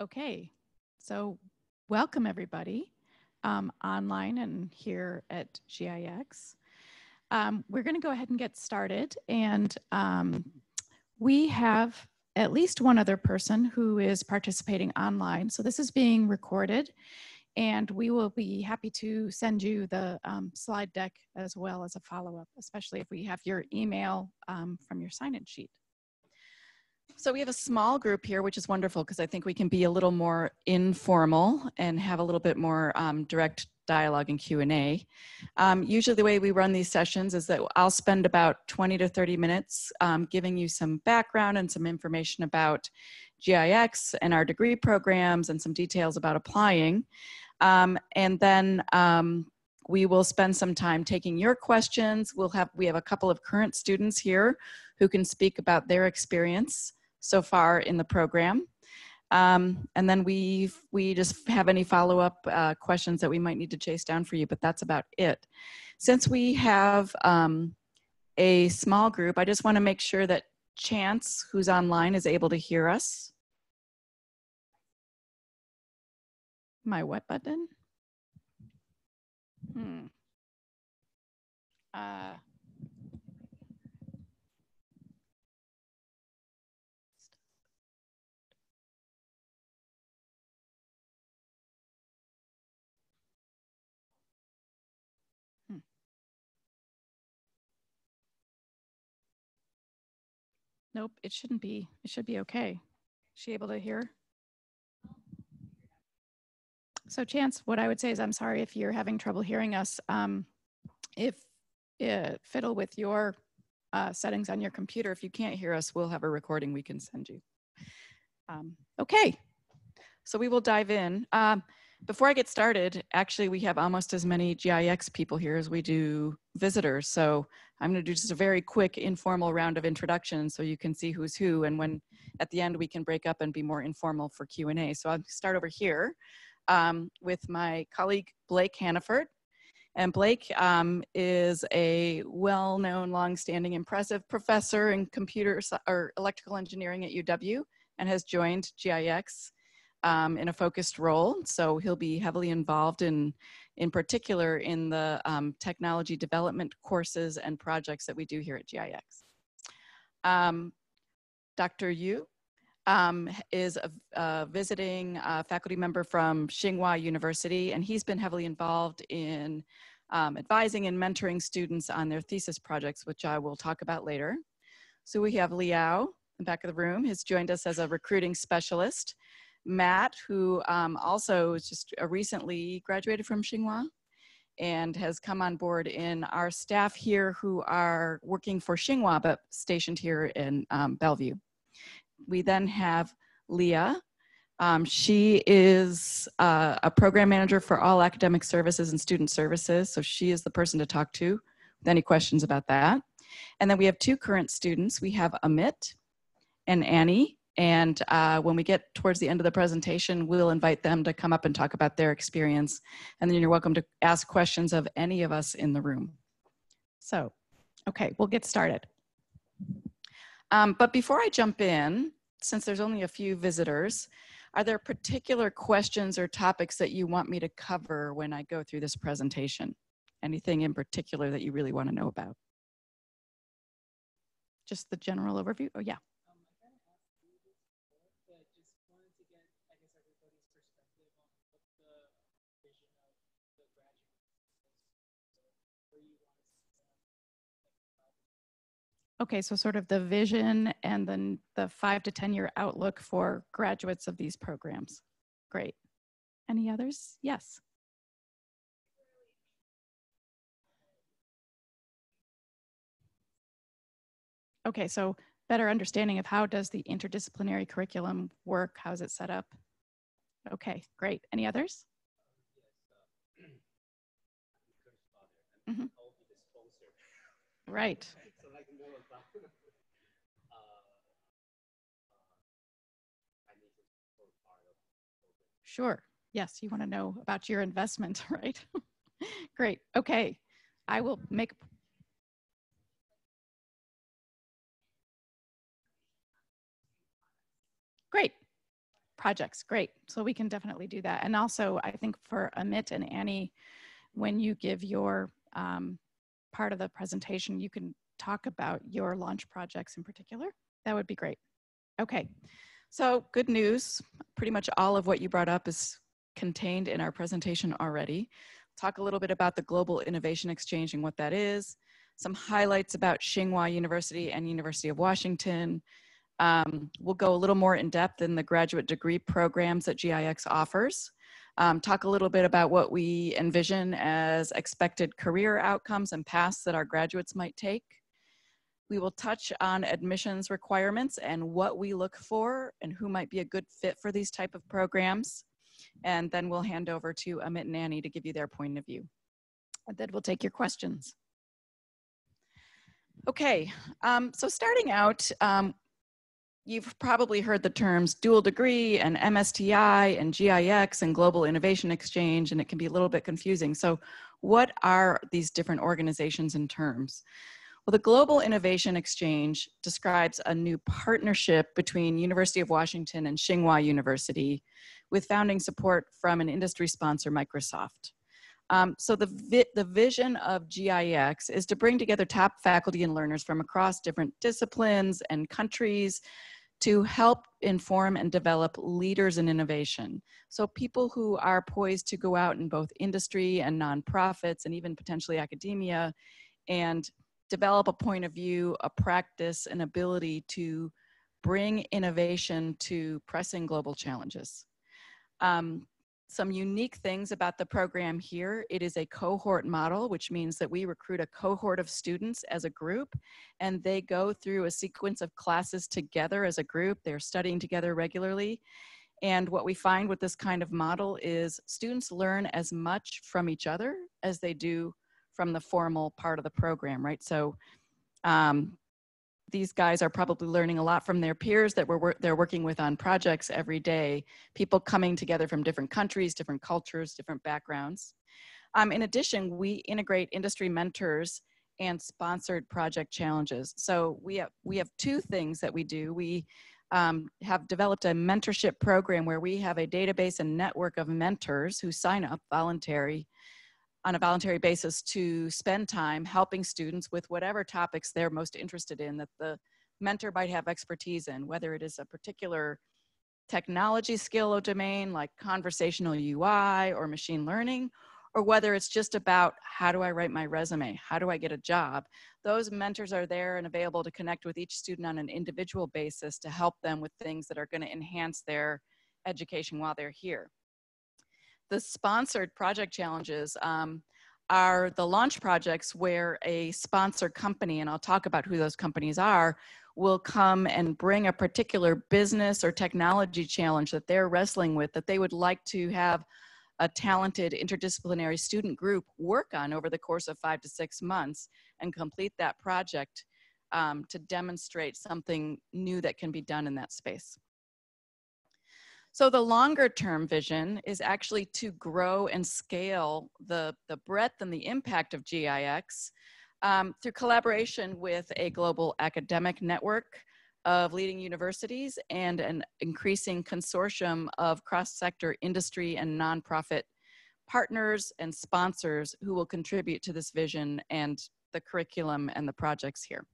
Okay, so welcome everybody um, online and here at GIX. Um, we're going to go ahead and get started and um, we have at least one other person who is participating online. So this is being recorded and we will be happy to send you the um, slide deck as well as a follow-up, especially if we have your email um, from your sign-in sheet. So we have a small group here, which is wonderful because I think we can be a little more informal and have a little bit more um, direct dialogue and Q&A. Um, usually the way we run these sessions is that I'll spend about 20 to 30 minutes um, giving you some background and some information about GIX and our degree programs and some details about applying. Um, and then um, we will spend some time taking your questions. We'll have, we have a couple of current students here who can speak about their experience so far in the program. Um, and then we we just have any follow-up uh, questions that we might need to chase down for you, but that's about it. Since we have um, a small group, I just want to make sure that Chance, who's online, is able to hear us. My what button? Hmm. Uh, Nope, it shouldn't be. It should be okay. Is she able to hear? So Chance, what I would say is I'm sorry if you're having trouble hearing us. Um, if uh, fiddle with your uh, settings on your computer, if you can't hear us, we'll have a recording we can send you. Um, okay, so we will dive in. Um, before I get started, actually, we have almost as many GIX people here as we do visitors. So I'm going to do just a very quick informal round of introductions so you can see who's who. And when at the end, we can break up and be more informal for Q&A. So I'll start over here um, with my colleague, Blake Hannaford. And Blake um, is a well-known, long-standing, impressive professor in computer or electrical engineering at UW and has joined GIX um, in a focused role. So he'll be heavily involved in, in particular in the um, technology development courses and projects that we do here at GIX. Um, Dr. Yu um, is a, a visiting uh, faculty member from Tsinghua University, and he's been heavily involved in um, advising and mentoring students on their thesis projects, which I will talk about later. So we have Liao in the back of the room, has joined us as a recruiting specialist. Matt, who um, also just uh, recently graduated from Tsinghua and has come on board in our staff here who are working for Tsinghua but stationed here in um, Bellevue. We then have Leah. Um, she is uh, a program manager for all academic services and student services, so she is the person to talk to with any questions about that. And then we have two current students. We have Amit and Annie, and uh, when we get towards the end of the presentation, we'll invite them to come up and talk about their experience. And then you're welcome to ask questions of any of us in the room. So, okay, we'll get started. Um, but before I jump in, since there's only a few visitors, are there particular questions or topics that you want me to cover when I go through this presentation? Anything in particular that you really want to know about? Just the general overview? Oh, yeah. Okay, so sort of the vision and then the five to 10 year outlook for graduates of these programs. Great. Any others? Yes. Okay, so better understanding of how does the interdisciplinary curriculum work? How's it set up? Okay, great. Any others? Mm -hmm. Right. Sure. Yes, you want to know about your investment, right? Great. Okay. I will make Great. projects. Great. So we can definitely do that. And also, I think for Amit and Annie, when you give your um, part of the presentation, you can talk about your launch projects in particular. That would be great. Okay. So good news. Pretty much all of what you brought up is contained in our presentation already. Talk a little bit about the Global Innovation Exchange and what that is. Some highlights about Tsinghua University and University of Washington, um, we'll go a little more in depth in the graduate degree programs that GIX offers. Um, talk a little bit about what we envision as expected career outcomes and paths that our graduates might take. We will touch on admissions requirements and what we look for and who might be a good fit for these type of programs. And then we'll hand over to Amit and Annie to give you their point of view. And then we'll take your questions. Okay, um, so starting out, um, You've probably heard the terms dual degree and MSTI and GIX and Global Innovation Exchange, and it can be a little bit confusing. So, what are these different organizations and terms? Well, the Global Innovation Exchange describes a new partnership between University of Washington and Tsinghua University with founding support from an industry sponsor, Microsoft. Um, so the, vi the vision of GIX is to bring together top faculty and learners from across different disciplines and countries to help inform and develop leaders in innovation. So people who are poised to go out in both industry and nonprofits and even potentially academia and develop a point of view, a practice, an ability to bring innovation to pressing global challenges. Um, some unique things about the program here. It is a cohort model, which means that we recruit a cohort of students as a group, and they go through a sequence of classes together as a group. They're studying together regularly. And what we find with this kind of model is students learn as much from each other as they do from the formal part of the program, right? So um, these guys are probably learning a lot from their peers that we're, they're working with on projects every day, people coming together from different countries, different cultures, different backgrounds. Um, in addition, we integrate industry mentors and sponsored project challenges. So we have, we have two things that we do. We um, have developed a mentorship program where we have a database and network of mentors who sign up voluntary on a voluntary basis to spend time helping students with whatever topics they're most interested in that the mentor might have expertise in, whether it is a particular technology skill or domain like conversational UI or machine learning, or whether it's just about how do I write my resume? How do I get a job? Those mentors are there and available to connect with each student on an individual basis to help them with things that are going to enhance their education while they're here the sponsored project challenges um, are the launch projects where a sponsor company, and I'll talk about who those companies are, will come and bring a particular business or technology challenge that they're wrestling with that they would like to have a talented interdisciplinary student group work on over the course of five to six months and complete that project um, to demonstrate something new that can be done in that space. So the longer term vision is actually to grow and scale the, the breadth and the impact of GIX um, through collaboration with a global academic network of leading universities and an increasing consortium of cross-sector industry and nonprofit partners and sponsors who will contribute to this vision and the curriculum and the projects here.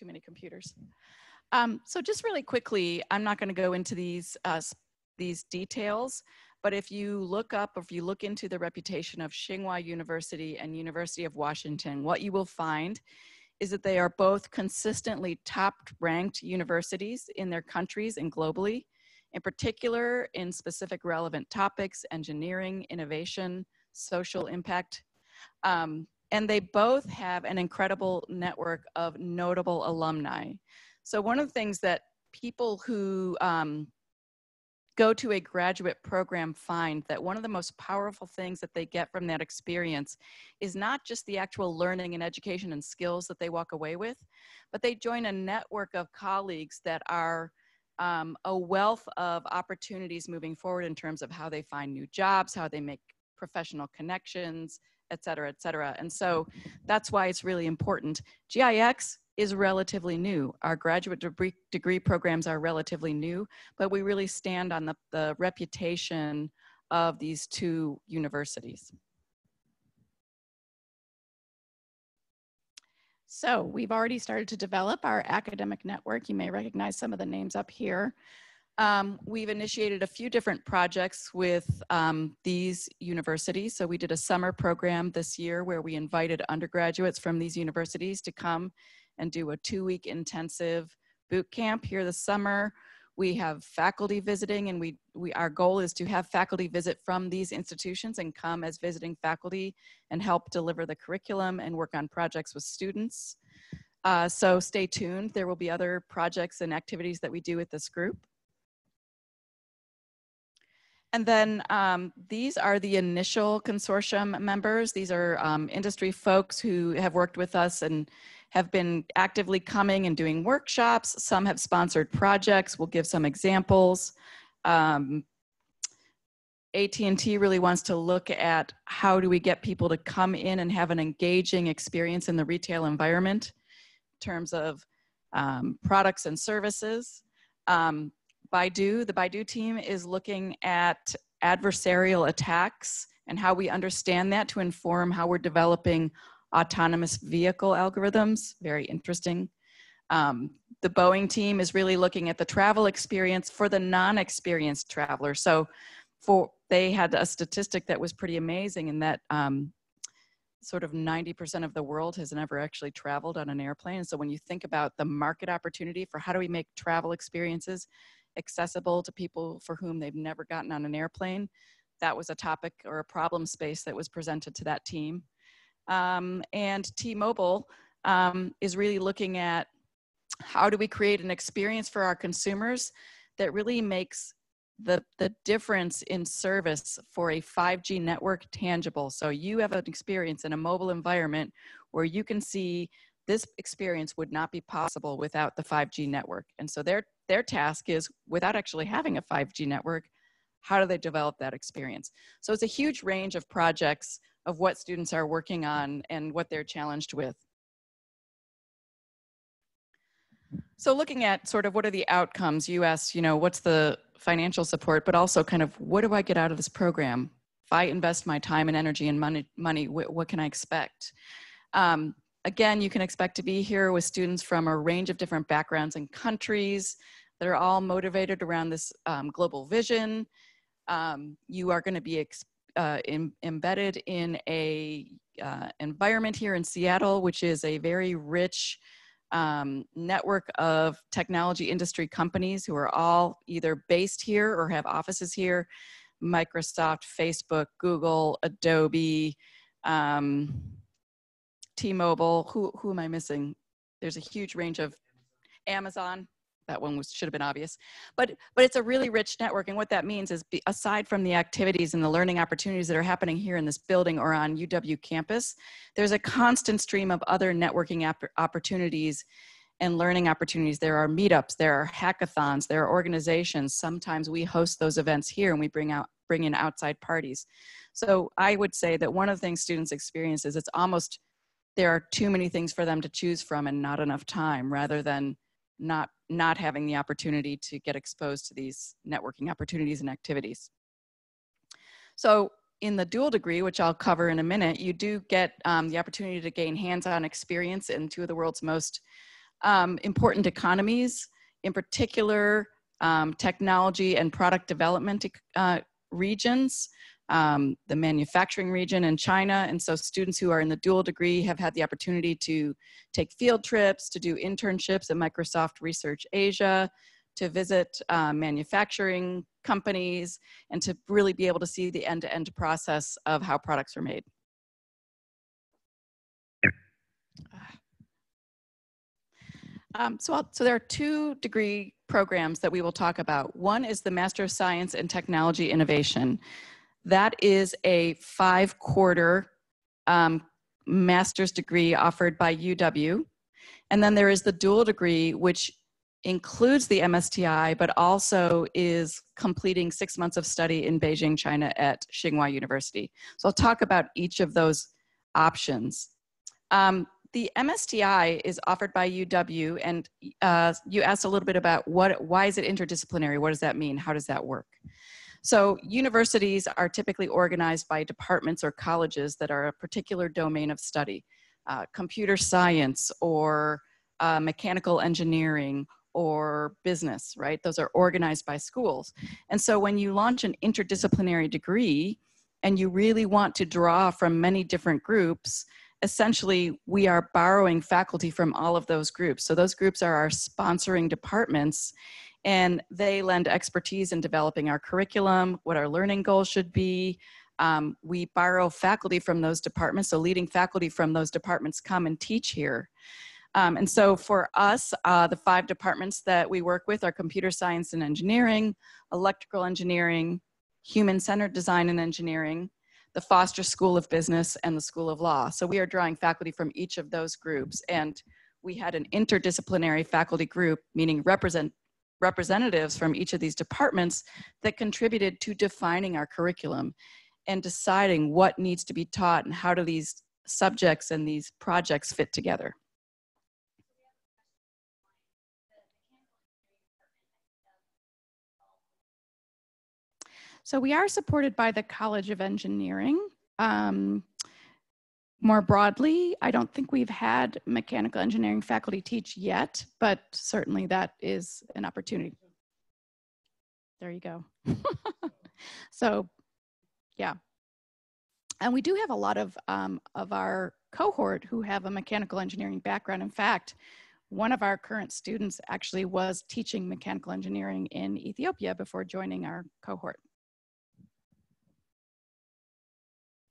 Too many computers. Um, so just really quickly, I'm not going to go into these uh, these details, but if you look up, if you look into the reputation of Tsinghua University and University of Washington, what you will find is that they are both consistently top ranked universities in their countries and globally, in particular in specific relevant topics, engineering, innovation, social impact. Um, and they both have an incredible network of notable alumni. So one of the things that people who um, go to a graduate program find that one of the most powerful things that they get from that experience is not just the actual learning and education and skills that they walk away with, but they join a network of colleagues that are um, a wealth of opportunities moving forward in terms of how they find new jobs, how they make professional connections, et cetera, et cetera. And so that's why it's really important. GIX is relatively new. Our graduate degree, degree programs are relatively new, but we really stand on the, the reputation of these two universities. So we've already started to develop our academic network. You may recognize some of the names up here. Um, we've initiated a few different projects with um, these universities. So we did a summer program this year where we invited undergraduates from these universities to come and do a two week intensive boot camp here this summer. We have faculty visiting and we, we, our goal is to have faculty visit from these institutions and come as visiting faculty and help deliver the curriculum and work on projects with students. Uh, so stay tuned. There will be other projects and activities that we do with this group. And then um, these are the initial consortium members. These are um, industry folks who have worked with us and have been actively coming and doing workshops. Some have sponsored projects. We'll give some examples. Um, AT&T really wants to look at how do we get people to come in and have an engaging experience in the retail environment in terms of um, products and services. Um, Baidu, the Baidu team is looking at adversarial attacks and how we understand that to inform how we're developing autonomous vehicle algorithms, very interesting. Um, the Boeing team is really looking at the travel experience for the non-experienced traveler. So for they had a statistic that was pretty amazing in that um, sort of 90% of the world has never actually traveled on an airplane. So when you think about the market opportunity for how do we make travel experiences accessible to people for whom they've never gotten on an airplane, that was a topic or a problem space that was presented to that team. Um, and T-Mobile um, is really looking at how do we create an experience for our consumers that really makes the, the difference in service for a 5G network tangible. So you have an experience in a mobile environment where you can see this experience would not be possible without the 5G network. And so their, their task is without actually having a 5G network, how do they develop that experience? So it's a huge range of projects of what students are working on and what they're challenged with. So looking at sort of what are the outcomes, you asked, you know, what's the financial support, but also kind of what do I get out of this program? If I invest my time and energy and money, money what, can I expect? Um, again, you can expect to be here with students from a range of different backgrounds and countries that are all motivated around this um, global vision. Um, you are going to be uh, in, embedded in a uh, environment here in Seattle, which is a very rich um, network of technology industry companies who are all either based here or have offices here. Microsoft, Facebook, Google, Adobe, um, T-Mobile. Who who am I missing? There's a huge range of Amazon that one was, should have been obvious. But, but it's a really rich network. And what that means is be, aside from the activities and the learning opportunities that are happening here in this building or on UW campus, there's a constant stream of other networking opportunities and learning opportunities. There are meetups, there are hackathons, there are organizations. Sometimes we host those events here and we bring out bring in outside parties. So I would say that one of the things students experience is it's almost there are too many things for them to choose from and not enough time rather than not not having the opportunity to get exposed to these networking opportunities and activities. So in the dual degree, which I'll cover in a minute, you do get um, the opportunity to gain hands-on experience in two of the world's most um, important economies, in particular, um, technology and product development uh, regions um, the manufacturing region in China. And so students who are in the dual degree have had the opportunity to take field trips, to do internships at Microsoft Research Asia, to visit uh, manufacturing companies, and to really be able to see the end-to-end -end process of how products are made. Um, so, I'll, so there are two degree programs that we will talk about. One is the Master of Science in Technology Innovation. That is a five quarter um, master's degree offered by UW. And then there is the dual degree, which includes the MSTI, but also is completing six months of study in Beijing, China at Tsinghua University. So I'll talk about each of those options. Um, the MSTI is offered by UW, and uh, you asked a little bit about what, why is it interdisciplinary? What does that mean? How does that work? So universities are typically organized by departments or colleges that are a particular domain of study, uh, computer science or uh, mechanical engineering or business, right? Those are organized by schools. And so when you launch an interdisciplinary degree and you really want to draw from many different groups, essentially we are borrowing faculty from all of those groups. So those groups are our sponsoring departments and they lend expertise in developing our curriculum, what our learning goals should be. Um, we borrow faculty from those departments, so leading faculty from those departments come and teach here. Um, and so for us, uh, the five departments that we work with are computer science and engineering, electrical engineering, human-centered design and engineering, the Foster School of Business, and the School of Law. So we are drawing faculty from each of those groups. And we had an interdisciplinary faculty group, meaning represent, representatives from each of these departments that contributed to defining our curriculum and deciding what needs to be taught and how do these subjects and these projects fit together. So we are supported by the College of Engineering. Um, more broadly, I don't think we've had mechanical engineering faculty teach yet, but certainly that is an opportunity. There you go. so, yeah. And we do have a lot of, um, of our cohort who have a mechanical engineering background. In fact, one of our current students actually was teaching mechanical engineering in Ethiopia before joining our cohort.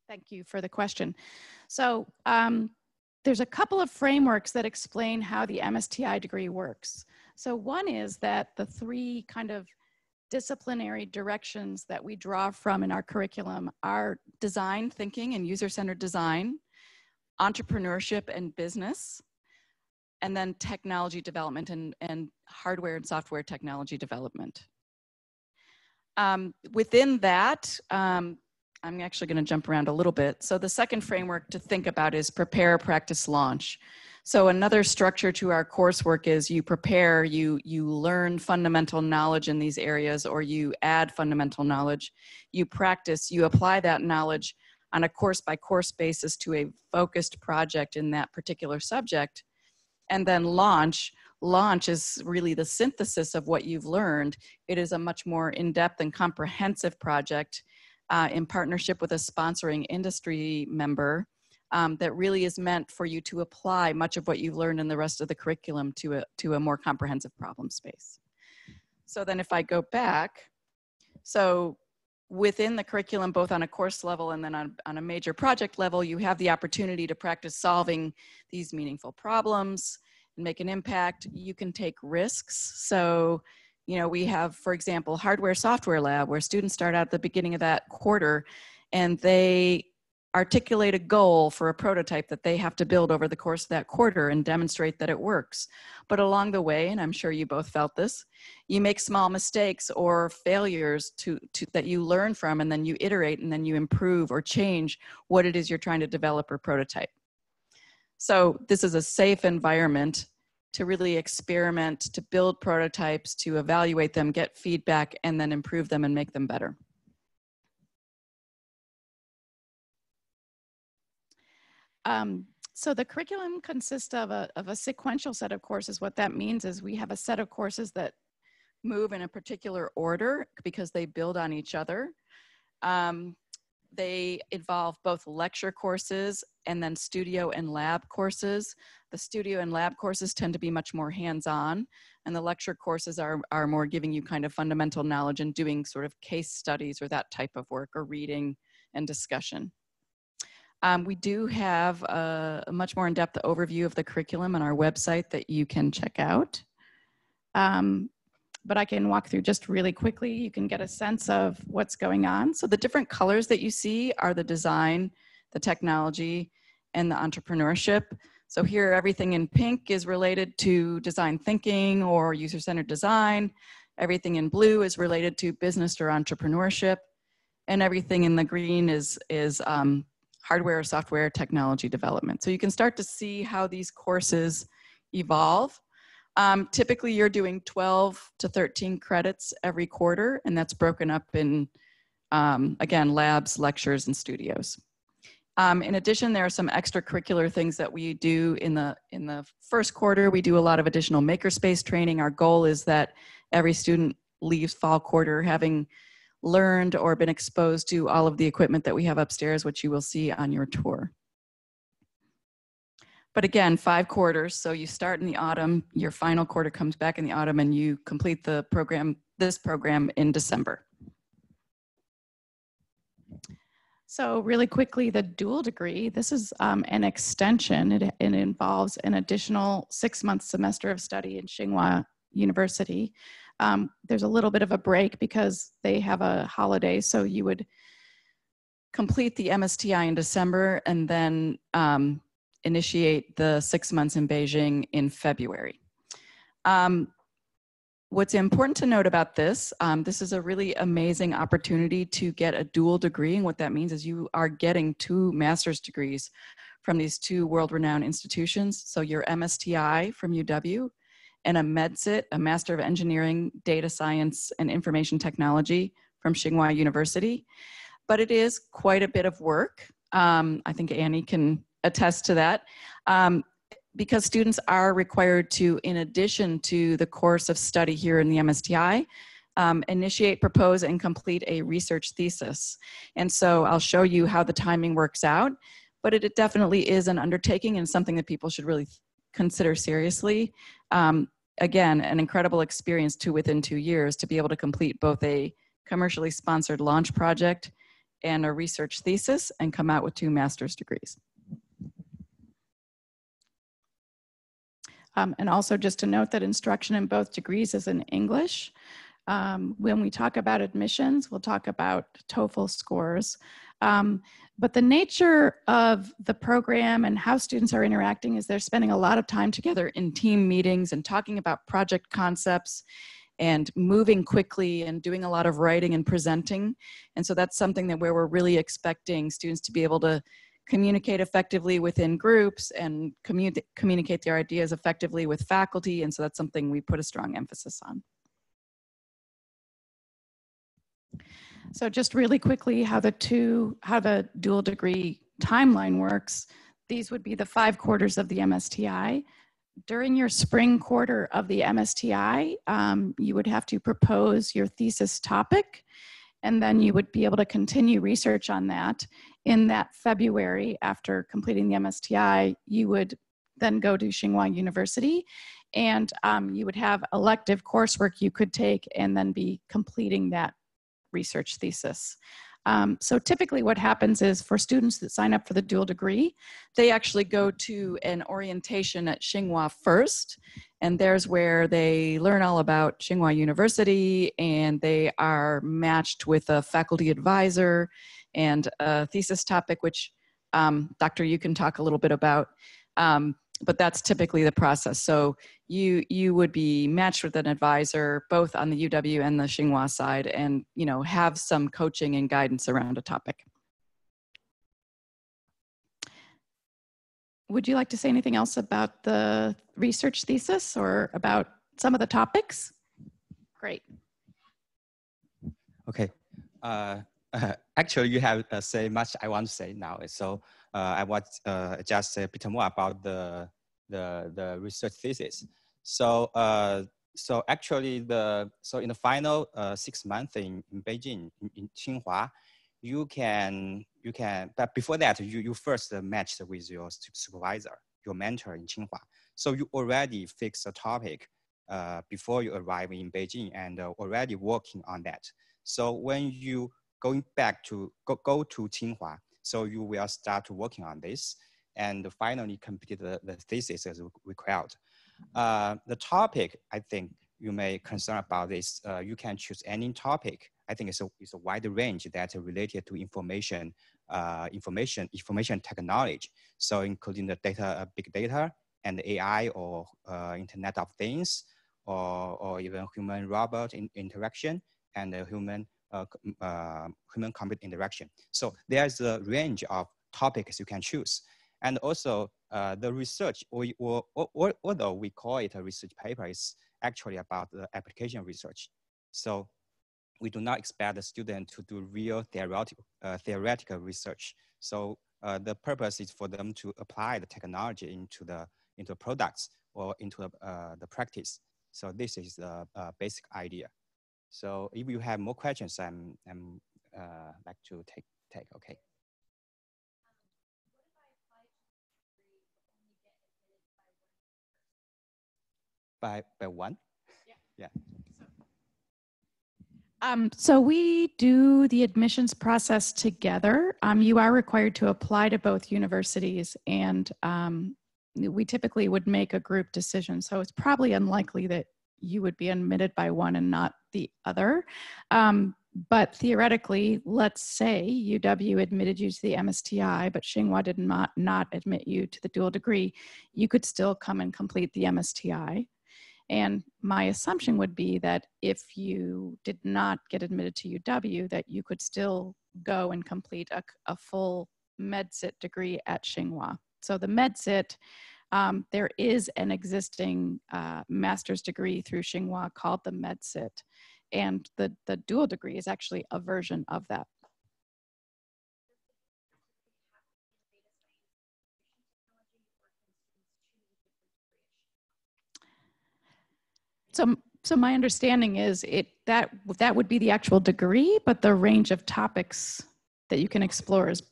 Thank you for the question. So um, there's a couple of frameworks that explain how the MSTI degree works. So one is that the three kind of disciplinary directions that we draw from in our curriculum are design thinking and user-centered design, entrepreneurship and business, and then technology development and, and hardware and software technology development. Um, within that, um, I'm actually going to jump around a little bit. So the second framework to think about is prepare, practice, launch. So another structure to our coursework is you prepare, you you learn fundamental knowledge in these areas or you add fundamental knowledge. You practice, you apply that knowledge on a course by course basis to a focused project in that particular subject. And then launch, launch is really the synthesis of what you've learned. It is a much more in-depth and comprehensive project uh, in partnership with a sponsoring industry member um, that really is meant for you to apply much of what you've learned in the rest of the curriculum to a, to a more comprehensive problem space. So then if I go back, so within the curriculum, both on a course level and then on, on a major project level, you have the opportunity to practice solving these meaningful problems and make an impact. You can take risks. So you know, we have, for example, hardware software lab where students start out at the beginning of that quarter and they articulate a goal for a prototype that they have to build over the course of that quarter and demonstrate that it works. But along the way, and I'm sure you both felt this, you make small mistakes or failures to, to, that you learn from and then you iterate and then you improve or change what it is you're trying to develop or prototype. So this is a safe environment to really experiment, to build prototypes, to evaluate them, get feedback, and then improve them and make them better. Um, so the curriculum consists of a, of a sequential set of courses. What that means is we have a set of courses that move in a particular order because they build on each other. Um, they involve both lecture courses and then studio and lab courses. The studio and lab courses tend to be much more hands-on, and the lecture courses are, are more giving you kind of fundamental knowledge and doing sort of case studies or that type of work or reading and discussion. Um, we do have a, a much more in-depth overview of the curriculum on our website that you can check out. Um, but I can walk through just really quickly. You can get a sense of what's going on. So the different colors that you see are the design, the technology, and the entrepreneurship. So here, everything in pink is related to design thinking or user-centered design. Everything in blue is related to business or entrepreneurship. And everything in the green is, is um, hardware or software technology development. So you can start to see how these courses evolve. Um, typically, you're doing 12 to 13 credits every quarter, and that's broken up in, um, again, labs, lectures, and studios. Um, in addition, there are some extracurricular things that we do in the in the first quarter. We do a lot of additional makerspace training. Our goal is that every student leaves fall quarter having learned or been exposed to all of the equipment that we have upstairs, which you will see on your tour. But again, five quarters. So you start in the autumn, your final quarter comes back in the autumn, and you complete the program, this program in December. So really quickly, the dual degree, this is um, an extension. It, it, involves an additional six-month semester of study in Tsinghua University. Um, there's a little bit of a break because they have a holiday, so you would complete the MSTI in December and then um, initiate the six months in Beijing in February. Um, what's important to note about this, um, this is a really amazing opportunity to get a dual degree. And what that means is you are getting two master's degrees from these two world-renowned institutions. So your MSTI from UW and a MedSit, a Master of Engineering, Data Science, and Information Technology from Tsinghua University. But it is quite a bit of work. Um, I think Annie can attest to that. Um, because students are required to, in addition to the course of study here in the MSTI, um, initiate, propose, and complete a research thesis. And so I'll show you how the timing works out, but it, it definitely is an undertaking and something that people should really consider seriously. Um, again, an incredible experience to within two years to be able to complete both a commercially sponsored launch project and a research thesis and come out with two master's degrees. Um, and also just to note that instruction in both degrees is in English. Um, when we talk about admissions, we'll talk about TOEFL scores. Um, but the nature of the program and how students are interacting is they're spending a lot of time together in team meetings and talking about project concepts and moving quickly and doing a lot of writing and presenting. And so that's something that where we're really expecting students to be able to communicate effectively within groups and commu- communicate their ideas effectively with faculty. And so that's something we put a strong emphasis on. So just really quickly, how the two, how the dual degree timeline works. These would be the five quarters of the MSTI. During your spring quarter of the MSTI, um, you would have to propose your thesis topic, and then you would be able to continue research on that. In that February, after completing the MSTI, you would then go to Tsinghua University and um, you would have elective coursework you could take and then be completing that research thesis. Um, so typically what happens is for students that sign up for the dual degree, they actually go to an orientation at Tsinghua first, and there's where they learn all about Tsinghua University, and they are matched with a faculty advisor and a thesis topic, which um, Dr. Yu can talk a little bit about. Um, but that's typically the process. So you you would be matched with an advisor both on the UW and the Tsinghua side, and you know have some coaching and guidance around a topic. Would you like to say anything else about the research thesis or about some of the topics? Great. Okay. Uh, uh, actually, you have uh, say much I want to say now. So uh, I want uh, just a bit more about the the the research thesis. So uh, so actually the so in the final uh, six months in, in Beijing in, in Tsinghua, you can you can but before that you you first matched with your supervisor, your mentor in Tsinghua. So you already fixed a topic uh, before you arrive in Beijing and already working on that. So when you going back to go, go to Tsinghua, so you will start working on this and finally complete the, the thesis as required. Uh, the topic, I think you may concern about this. Uh, you can choose any topic. I think it's a, it's a wide range that's related to information, uh, information, information technology. So including the data, uh, big data and AI or uh, Internet of Things, or, or even human robot in, interaction and human uh, uh, human computer interaction. So there's a range of topics you can choose. And also uh, the research, or, or, or, although we call it a research paper, is actually about the application research. So we do not expect the student to do real theoretical, uh, theoretical research. So uh, the purpose is for them to apply the technology into the into products or into uh, the practice. So this is the uh, basic idea. So if you have more questions, I'm, I'm uh, like to take, take, okay. By, by one? Yeah. yeah. Um, so we do the admissions process together. Um, you are required to apply to both universities and um, we typically would make a group decision. So it's probably unlikely that you would be admitted by one and not the other. Um, but theoretically, let's say UW admitted you to the MSTI, but Tsinghua did not, not admit you to the dual degree, you could still come and complete the MSTI. And my assumption would be that if you did not get admitted to UW, that you could still go and complete a, a full MedSit degree at Tsinghua. So the MedSit, um, there is an existing uh, master's degree through Tsinghua called the MedSit, And the, the dual degree is actually a version of that. So, so my understanding is it that that would be the actual degree, but the range of topics that you can explore is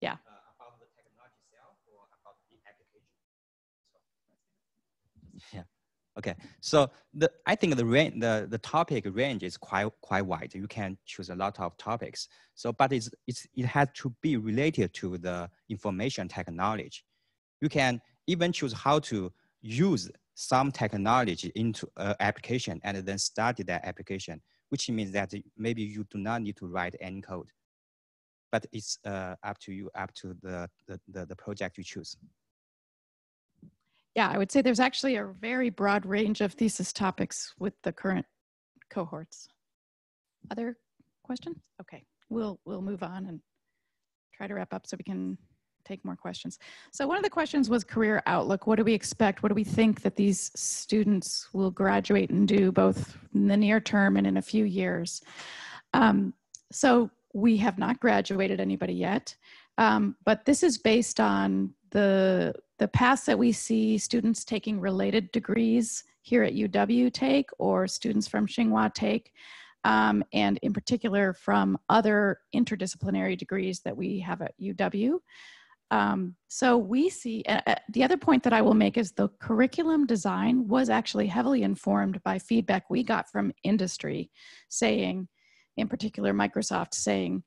Yeah. Yeah. Okay. So the I think the range the, the topic range is quite quite wide. You can choose a lot of topics. So but it's, it's it has to be related to the information technology you can even choose how to use some technology into an application and then study that application, which means that maybe you do not need to write any code. But it's uh, up to you, up to the, the, the project you choose. Yeah, I would say there's actually a very broad range of thesis topics with the current cohorts. Other questions? Okay, we'll, we'll move on and try to wrap up so we can take more questions. So one of the questions was career outlook. What do we expect? What do we think that these students will graduate and do both in the near term and in a few years? Um, so we have not graduated anybody yet, um, but this is based on the, the paths that we see students taking related degrees here at UW take or students from Tsinghua take. Um, and in particular from other interdisciplinary degrees that we have at UW. Um, so we see, uh, the other point that I will make is the curriculum design was actually heavily informed by feedback we got from industry saying, in particular Microsoft saying,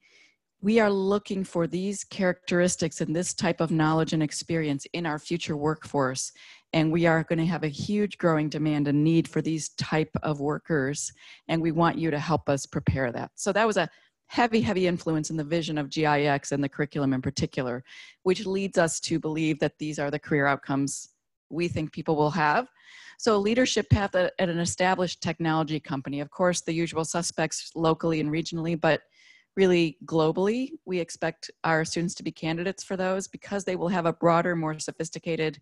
we are looking for these characteristics and this type of knowledge and experience in our future workforce. And we are going to have a huge growing demand and need for these type of workers. And we want you to help us prepare that. So that was a heavy, heavy influence in the vision of GIX and the curriculum in particular, which leads us to believe that these are the career outcomes we think people will have. So leadership path at, at, an established technology company, of course, the usual suspects locally and regionally, but really globally, we expect our students to be candidates for those because they will have a broader, more sophisticated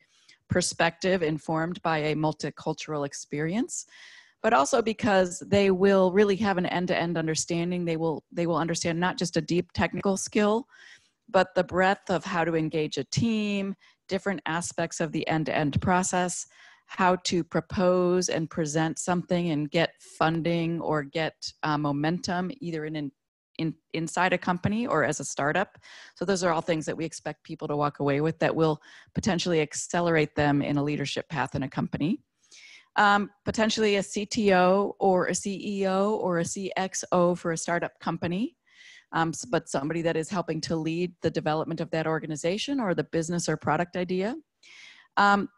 perspective informed by a multicultural experience but also because they will really have an end-to-end understanding. They will they will understand not just a deep technical skill, but the breadth of how to engage a team, different aspects of the end-to-end process, how to propose and present something and get funding or get uh, momentum either in, in in, inside a company or as a startup. So those are all things that we expect people to walk away with that will potentially accelerate them in a leadership path in a company um, potentially a CTO or a CEO or a CXO for a startup company, um, but somebody that is helping to lead the development of that organization or the business or product idea. Um,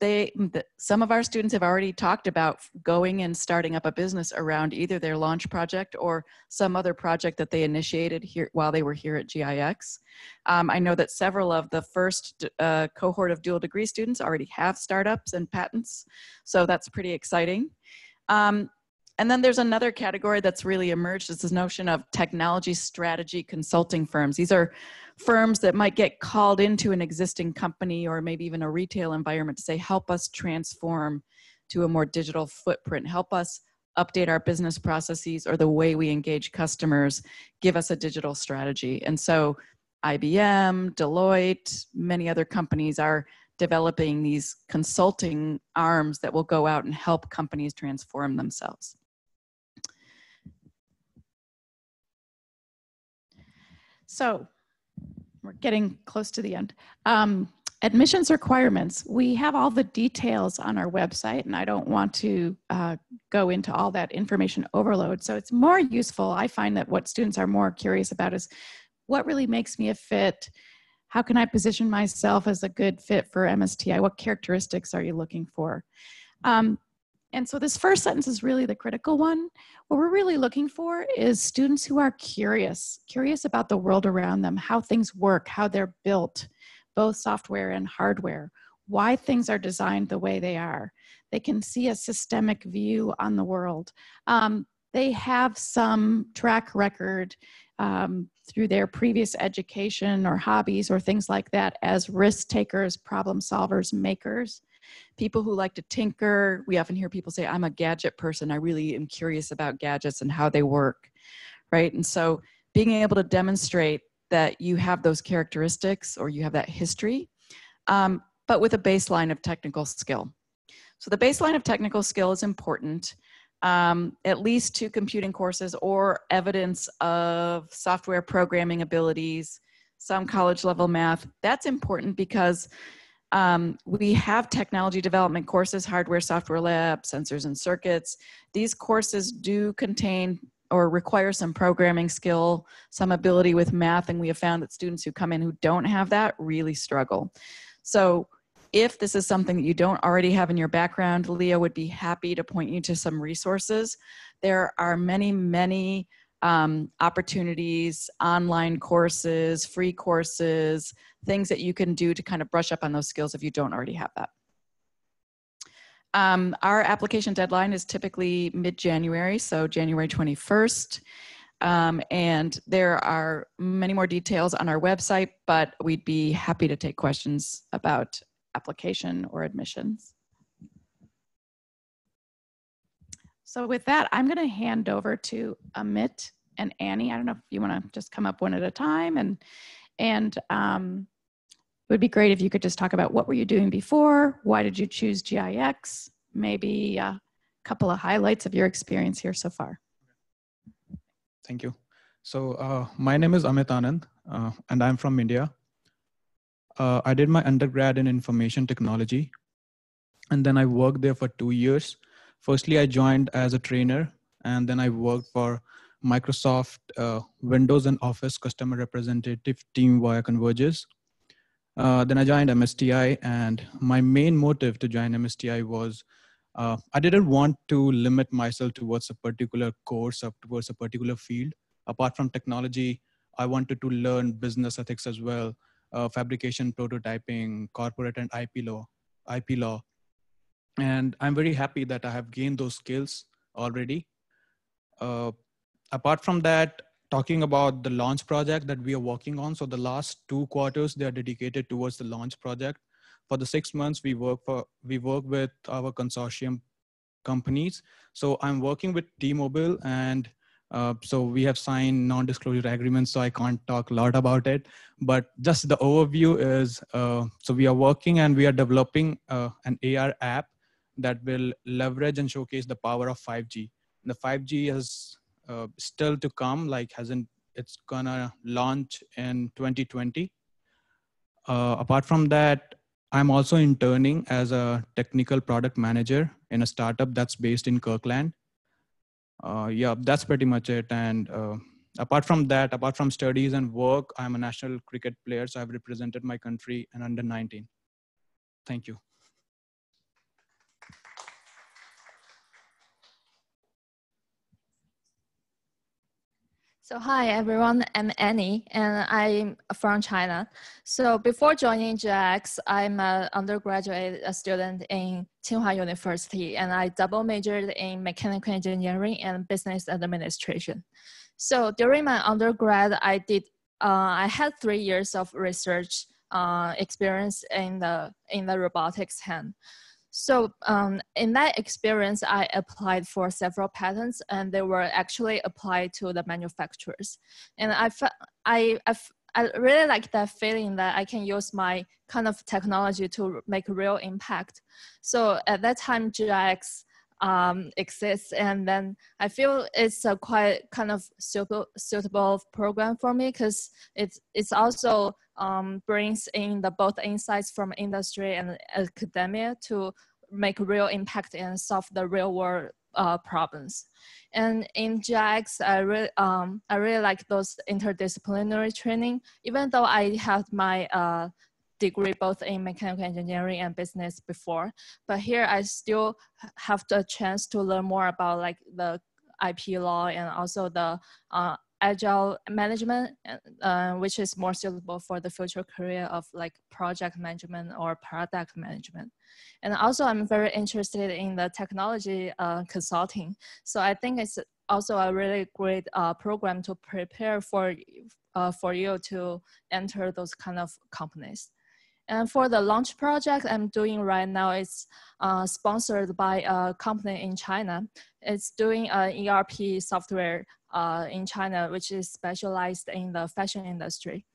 they the, some of our students have already talked about going and starting up a business around either their launch project or some other project that they initiated here while they were here at GIX. Um, I know that several of the first uh, cohort of dual degree students already have startups and patents, so that's pretty exciting. Um, and then there's another category that's really emerged is this notion of technology strategy consulting firms. These are firms that might get called into an existing company or maybe even a retail environment to say, help us transform to a more digital footprint, help us update our business processes or the way we engage customers, give us a digital strategy. And so IBM, Deloitte, many other companies are developing these consulting arms that will go out and help companies transform themselves. So we're getting close to the end. Um, admissions requirements. We have all the details on our website, and I don't want to uh, go into all that information overload. So it's more useful. I find that what students are more curious about is what really makes me a fit? How can I position myself as a good fit for MSTI? What characteristics are you looking for? Um, and so this first sentence is really the critical one. What we're really looking for is students who are curious, curious about the world around them, how things work, how they're built, both software and hardware, why things are designed the way they are. They can see a systemic view on the world. Um, they have some track record um, through their previous education or hobbies or things like that as risk takers, problem solvers, makers people who like to tinker. We often hear people say, I'm a gadget person. I really am curious about gadgets and how they work, right? And so being able to demonstrate that you have those characteristics or you have that history, um, but with a baseline of technical skill. So the baseline of technical skill is important. Um, at least two computing courses or evidence of software programming abilities, some college level math. That's important because um, we have technology development courses, hardware, software lab, sensors and circuits. These courses do contain or require some programming skill, some ability with math, and we have found that students who come in who don't have that really struggle. So if this is something that you don't already have in your background, Leah would be happy to point you to some resources. There are many, many um, opportunities, online courses, free courses, things that you can do to kind of brush up on those skills if you don't already have that. Um, our application deadline is typically mid-January, so January 21st. Um, and there are many more details on our website, but we'd be happy to take questions about application or admissions. So with that, I'm going to hand over to Amit and Annie. I don't know if you want to just come up one at a time and and um, it would be great if you could just talk about what were you doing before, why did you choose GIX, maybe a couple of highlights of your experience here so far. Thank you. So uh, my name is Amit Anand, uh, and I'm from India. Uh, I did my undergrad in information technology, and then I worked there for two years Firstly, I joined as a trainer, and then I worked for Microsoft uh, Windows and Office customer representative team via Convergys. Uh, then I joined MSTI, and my main motive to join MSTI was uh, I didn't want to limit myself towards a particular course or towards a particular field. Apart from technology, I wanted to learn business ethics as well, uh, fabrication, prototyping, corporate and IP law, IP law, and i'm very happy that i have gained those skills already. Uh, apart from that talking about the launch project that we are working on so the last two quarters they are dedicated towards the launch project. For the six months we work for we work with our consortium companies. So i'm working with t-mobile and uh, so we have signed non-disclosure agreements so i can't talk a lot about it. But just the overview is uh, so we are working and we are developing uh, an ar app that will leverage and showcase the power of 5G. The 5G is uh, still to come, like hasn't it's gonna launch in 2020. Uh, apart from that, I'm also interning as a technical product manager in a startup that's based in Kirkland. Uh, yeah, that's pretty much it. And uh, apart from that, apart from studies and work, I'm a national cricket player, so I've represented my country and under 19. Thank you. So hi everyone, I'm Annie and I'm from China. So before joining GIX, I'm an undergraduate student in Tsinghua University and I double majored in mechanical engineering and business administration. So during my undergrad, I did, uh, I had three years of research uh, experience in the, in the robotics hand. So um, in that experience, I applied for several patents and they were actually applied to the manufacturers. And I, I, I, I really like that feeling that I can use my kind of technology to make a real impact. So at that time, GIX um, exists. And then I feel it's a quite kind of suitable, suitable program for me because it's, it's also um, brings in the both insights from industry and academia to make real impact and solve the real world uh, problems. And in GIX, I really, um, I really like those interdisciplinary training, even though I had my uh, degree both in mechanical engineering and business before. But here I still have the chance to learn more about like the IP law and also the uh, agile management, uh, which is more suitable for the future career of like project management or product management. And also I'm very interested in the technology uh, consulting. So I think it's also a really great uh, program to prepare for, uh, for you to enter those kind of companies. And for the launch project I'm doing right now, it's uh, sponsored by a company in China. It's doing an ERP software uh, in China, which is specialized in the fashion industry.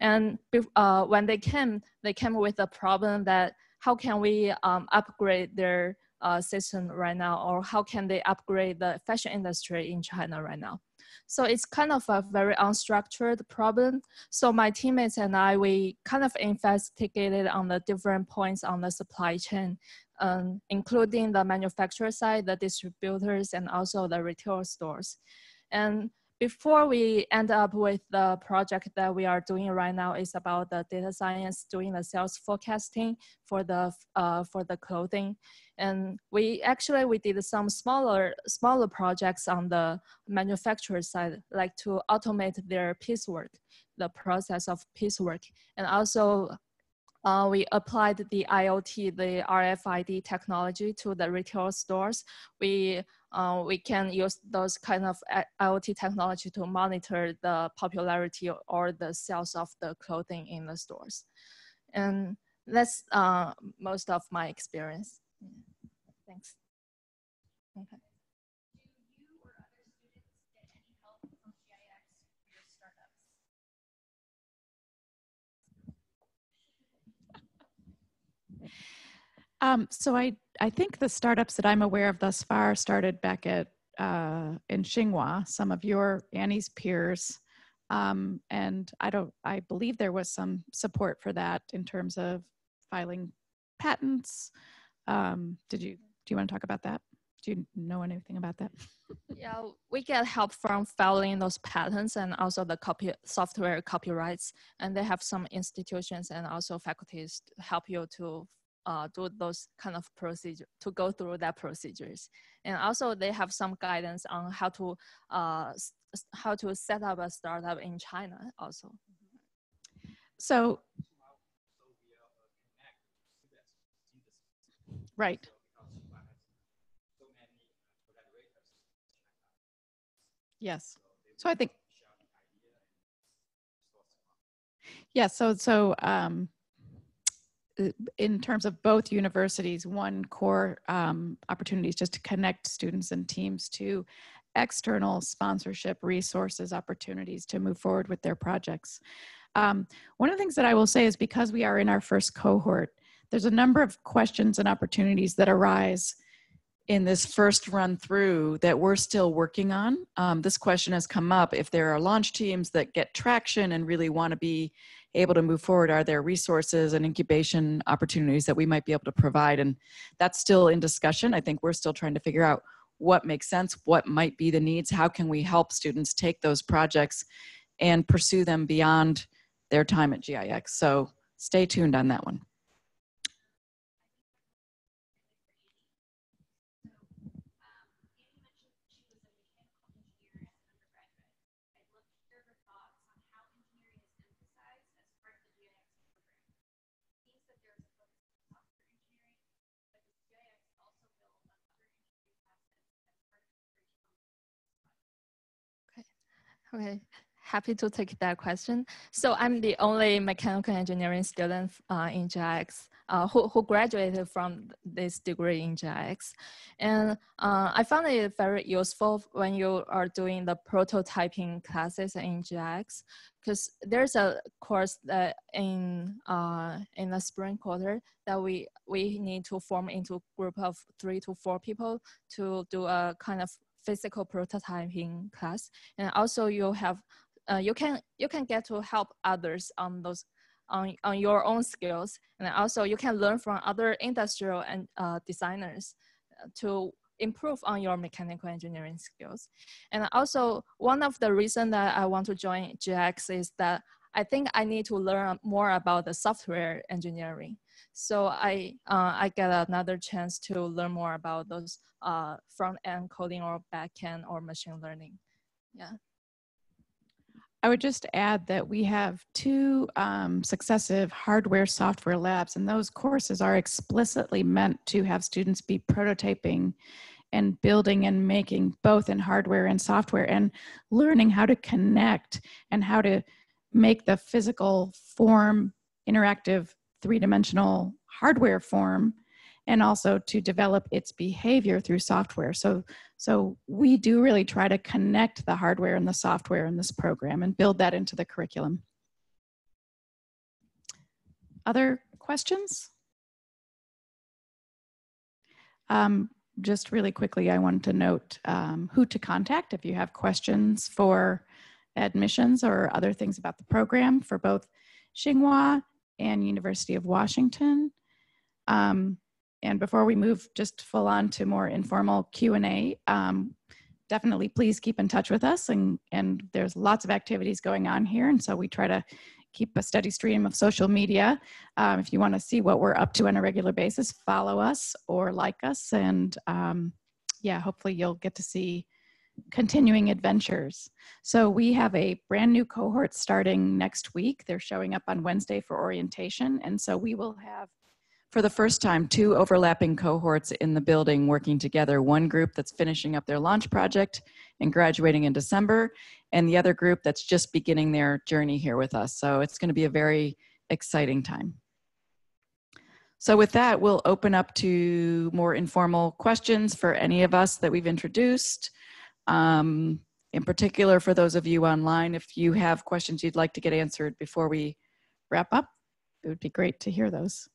And uh, when they came, they came with a problem that how can we um, upgrade their uh, system right now, or how can they upgrade the fashion industry in China right now? So it's kind of a very unstructured problem. So my teammates and I, we kind of investigated on the different points on the supply chain, um, including the manufacturer side, the distributors, and also the retail stores. And before we end up with the project that we are doing right now is about the data science doing the sales forecasting for the uh, for the clothing. And we actually we did some smaller smaller projects on the manufacturer side like to automate their piecework the process of piecework. And also uh, we applied the IoT, the RFID technology to the retail stores. We uh, we can use those kind of IoT technology to monitor the popularity or the sales of the clothing in the stores. And that's uh, most of my experience. Thanks. Okay. Um, so I, I think the startups that I'm aware of thus far started back at uh, in Tsinghua, some of your Annie's peers. Um, and I don't, I believe there was some support for that in terms of filing patents. Um, did you, do you want to talk about that? Do you know anything about that? yeah, we get help from filing those patents and also the copy software copyrights. And they have some institutions and also faculties help you to uh, do those kind of procedure to go through that procedures. And also they have some guidance on how to uh, how to set up a startup in china also. So right. Yes. So i think yeah so so um in terms of both universities, one core um, opportunity is just to connect students and teams to external sponsorship resources, opportunities to move forward with their projects. Um, one of the things that I will say is because we are in our first cohort, there's a number of questions and opportunities that arise in this first run through that we're still working on. Um, this question has come up if there are launch teams that get traction and really want to be able to move forward? Are there resources and incubation opportunities that we might be able to provide? And that's still in discussion. I think we're still trying to figure out what makes sense what might be the needs how can we help students take those projects and pursue them beyond their time at gix so stay tuned on that one Okay, happy to take that question. So I'm the only mechanical engineering student uh, in GIX uh, who, who graduated from this degree in GIX. And uh, I found it very useful when you are doing the prototyping classes in GIX, because there's a course that in uh, in the spring quarter that we we need to form into a group of three to four people to do a kind of physical prototyping class, and also you have uh, you can you can get to help others on those on, on your own skills. And also you can learn from other industrial and uh, designers uh, to improve on your mechanical engineering skills. And also one of the reasons that I want to join GIX is that I think I need to learn more about the software engineering. So I, uh, I get another chance to learn more about those uh, front end coding or back end or machine learning. Yeah. I would just add that we have two um, successive hardware software labs, and those courses are explicitly meant to have students be prototyping and building and making both in hardware and software and learning how to connect and how to make the physical form interactive three dimensional hardware form and also to develop its behavior through software. So, so we do really try to connect the hardware and the software in this program and build that into the curriculum. Other questions? Um, just really quickly, I wanted to note um, who to contact if you have questions for admissions or other things about the program for both Tsinghua and University of Washington. Um, and before we move just full on to more informal Q&A, um, definitely please keep in touch with us. And, and there's lots of activities going on here. And so we try to keep a steady stream of social media. Um, if you want to see what we're up to on a regular basis, follow us or like us. And um, yeah, hopefully you'll get to see continuing adventures. So we have a brand new cohort starting next week. They're showing up on Wednesday for orientation. And so we will have for the first time, two overlapping cohorts in the building working together. One group that's finishing up their launch project and graduating in December, and the other group that's just beginning their journey here with us. So it's going to be a very exciting time. So with that, we'll open up to more informal questions for any of us that we've introduced. Um, in particular, for those of you online, if you have questions you'd like to get answered before we wrap up, it would be great to hear those.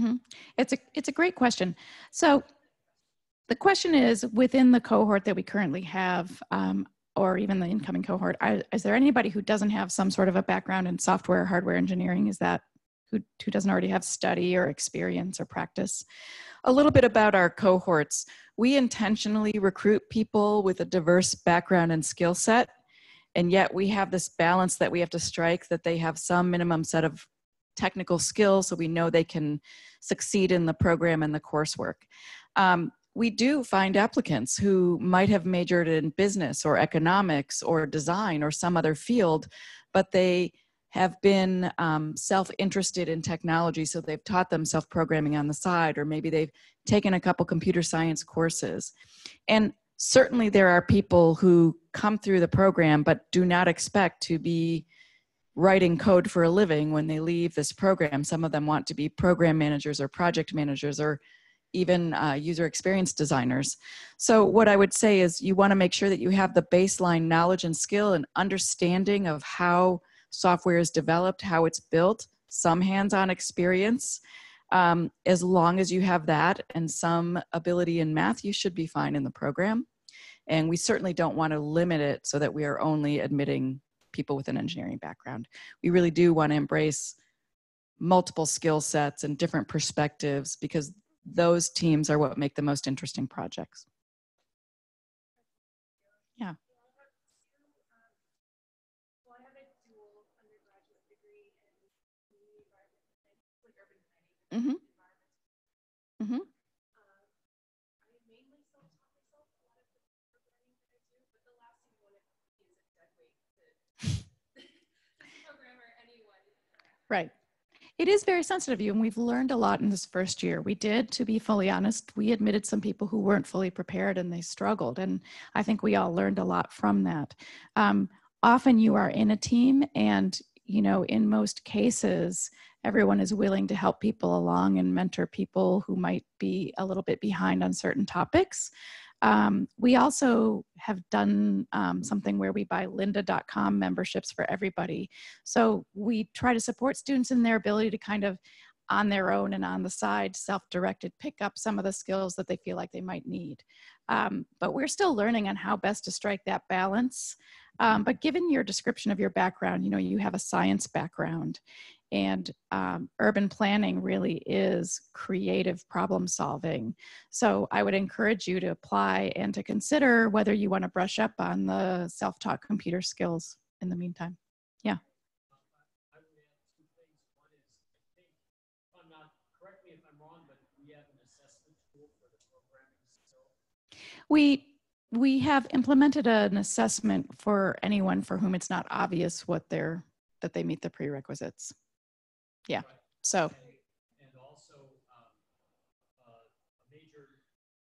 Mm-hmm. It's a it's a great question. So the question is within the cohort that we currently have, um, or even the incoming cohort, are, is there anybody who doesn't have some sort of a background in software hardware engineering? Is that who who doesn't already have study or experience or practice? A little bit about our cohorts. We intentionally recruit people with a diverse background and skill set, and yet we have this balance that we have to strike that they have some minimum set of technical skills so we know they can succeed in the program and the coursework. Um, we do find applicants who might have majored in business or economics or design or some other field, but they have been um, self-interested in technology, so they've taught them self-programming on the side, or maybe they've taken a couple computer science courses. And certainly there are people who come through the program but do not expect to be writing code for a living when they leave this program. Some of them want to be program managers or project managers or even uh, user experience designers. So, what I would say is you want to make sure that you have the baseline knowledge and skill and understanding of how software is developed, how it's built, some hands on experience. Um, as long as you have that and some ability in math, you should be fine in the program. And we certainly don't want to limit it so that we are only admitting people with an engineering background. We really do want to embrace multiple skill sets and different perspectives because those teams are what make the most interesting projects. Yeah. Mm-hmm. Right. It is very sensitive you, and we've learned a lot in this first year. We did, to be fully honest, we admitted some people who weren't fully prepared and they struggled. And I think we all learned a lot from that. Um, often you are in a team, and you know, in most cases, everyone is willing to help people along and mentor people who might be a little bit behind on certain topics. Um, we also have done um, something where we buy lynda.com memberships for everybody. So we try to support students in their ability to kind of on their own and on the side, self-directed, pick up some of the skills that they feel like they might need. Um, but we're still learning on how best to strike that balance. Um, but given your description of your background, you know, you have a science background and um, urban planning really is creative problem solving. So I would encourage you to apply and to consider whether you want to brush up on the self-taught computer skills in the meantime. Yeah. We we have implemented an assessment for anyone for whom it's not obvious what they're that they meet the prerequisites. Yeah. So. And also, um, uh, a major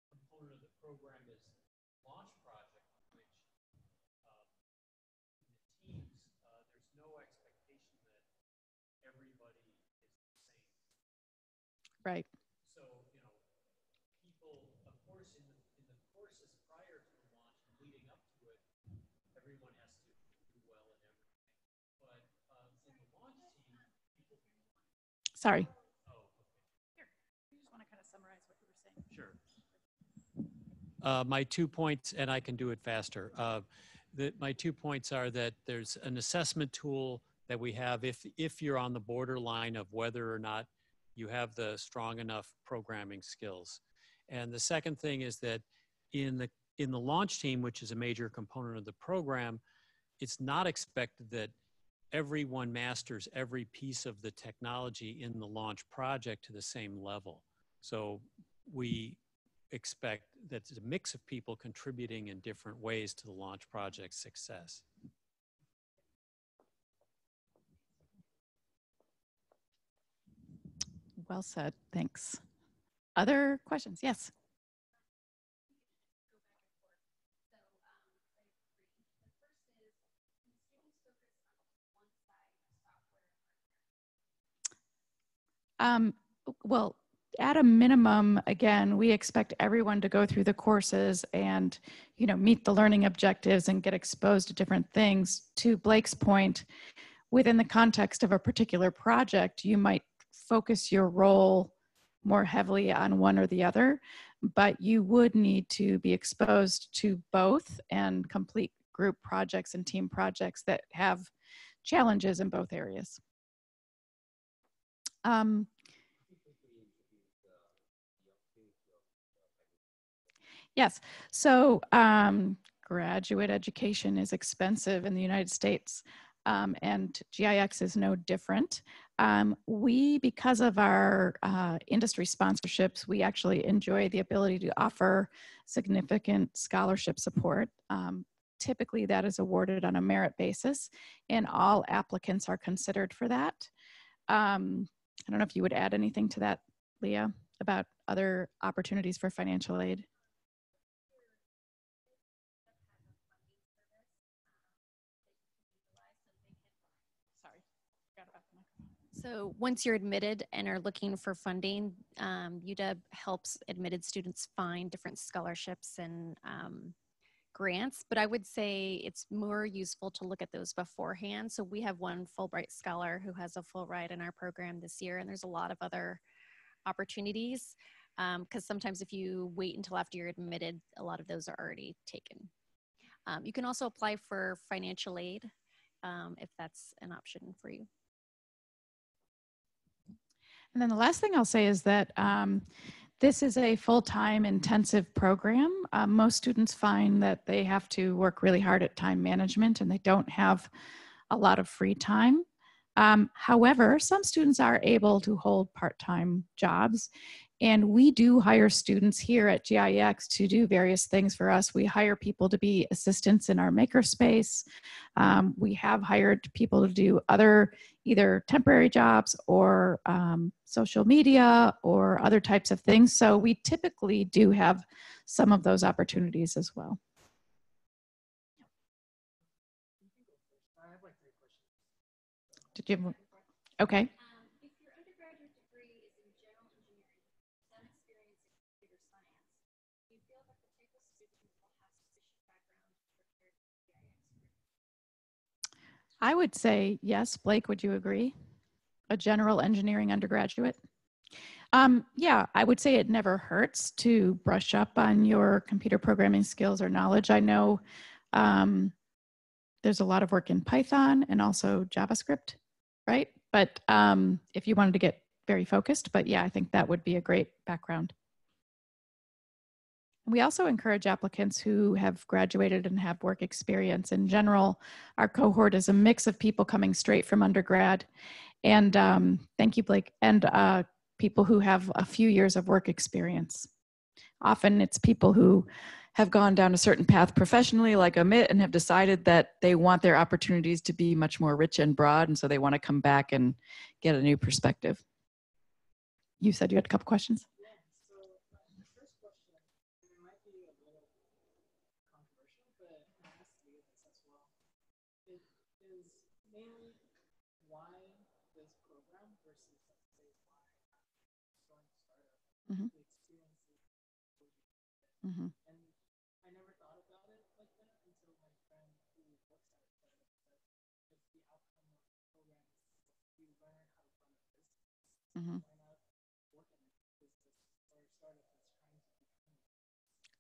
component of the program is launch project, which uh, in the teams, uh, there's no expectation that everybody is the same. Right. So, you know, people, of course, in the, in the courses prior to the launch and leading up to it, everyone has to do well in everything. But uh, in the launch team, people Sorry. Here, you just want to kind of summarize what you were saying. Sure. Uh, my two points, and I can do it faster. Uh, the, my two points are that there's an assessment tool that we have if if you're on the borderline of whether or not you have the strong enough programming skills. And the second thing is that in the in the launch team, which is a major component of the program, it's not expected that everyone masters every piece of the technology in the launch project to the same level. So we expect that a mix of people contributing in different ways to the launch project's success. Well said. Thanks. Other questions? Yes. Um, well, at a minimum, again, we expect everyone to go through the courses and, you know, meet the learning objectives and get exposed to different things. To Blake's point, within the context of a particular project, you might focus your role more heavily on one or the other, but you would need to be exposed to both and complete group projects and team projects that have challenges in both areas. Um, yes, so um, graduate education is expensive in the United States. Um, and GIX is no different. Um, we, because of our uh, industry sponsorships, we actually enjoy the ability to offer significant scholarship support. Um, typically, that is awarded on a merit basis, and all applicants are considered for that. I don't know if you would add anything to that, Leah, about other opportunities for financial aid. Sorry, so once you're admitted and are looking for funding, um, UW helps admitted students find different scholarships and um, grants, but I would say it's more useful to look at those beforehand. So we have one Fulbright scholar who has a full ride in our program this year, and there's a lot of other opportunities because um, sometimes if you wait until after you're admitted, a lot of those are already taken. Um, you can also apply for financial aid um, if that's an option for you. And then the last thing I'll say is that um, this is a full-time intensive program. Uh, most students find that they have to work really hard at time management and they don't have a lot of free time. Um, however, some students are able to hold part-time jobs And we do hire students here at GIX to do various things for us. We hire people to be assistants in our makerspace. Um, we have hired people to do other either temporary jobs or um, social media or other types of things. So we typically do have some of those opportunities as well. Did you? Okay. I would say yes. Blake, would you agree? A general engineering undergraduate? Um, yeah, I would say it never hurts to brush up on your computer programming skills or knowledge. I know um, there's a lot of work in Python and also JavaScript, right? But um, if you wanted to get very focused, but yeah, I think that would be a great background. We also encourage applicants who have graduated and have work experience. In general, our cohort is a mix of people coming straight from undergrad, and um, thank you, Blake, and uh, people who have a few years of work experience. Often it's people who have gone down a certain path professionally, like Amit, and have decided that they want their opportunities to be much more rich and broad, and so they want to come back and get a new perspective. You said you had a couple questions? Mm-hmm. Mm-hmm. And I never thought about it like that until my friend who works at it said that if the outcome of the program is you learn how to run a business, mm-hmm. why not work in a business or a startup that's trying to become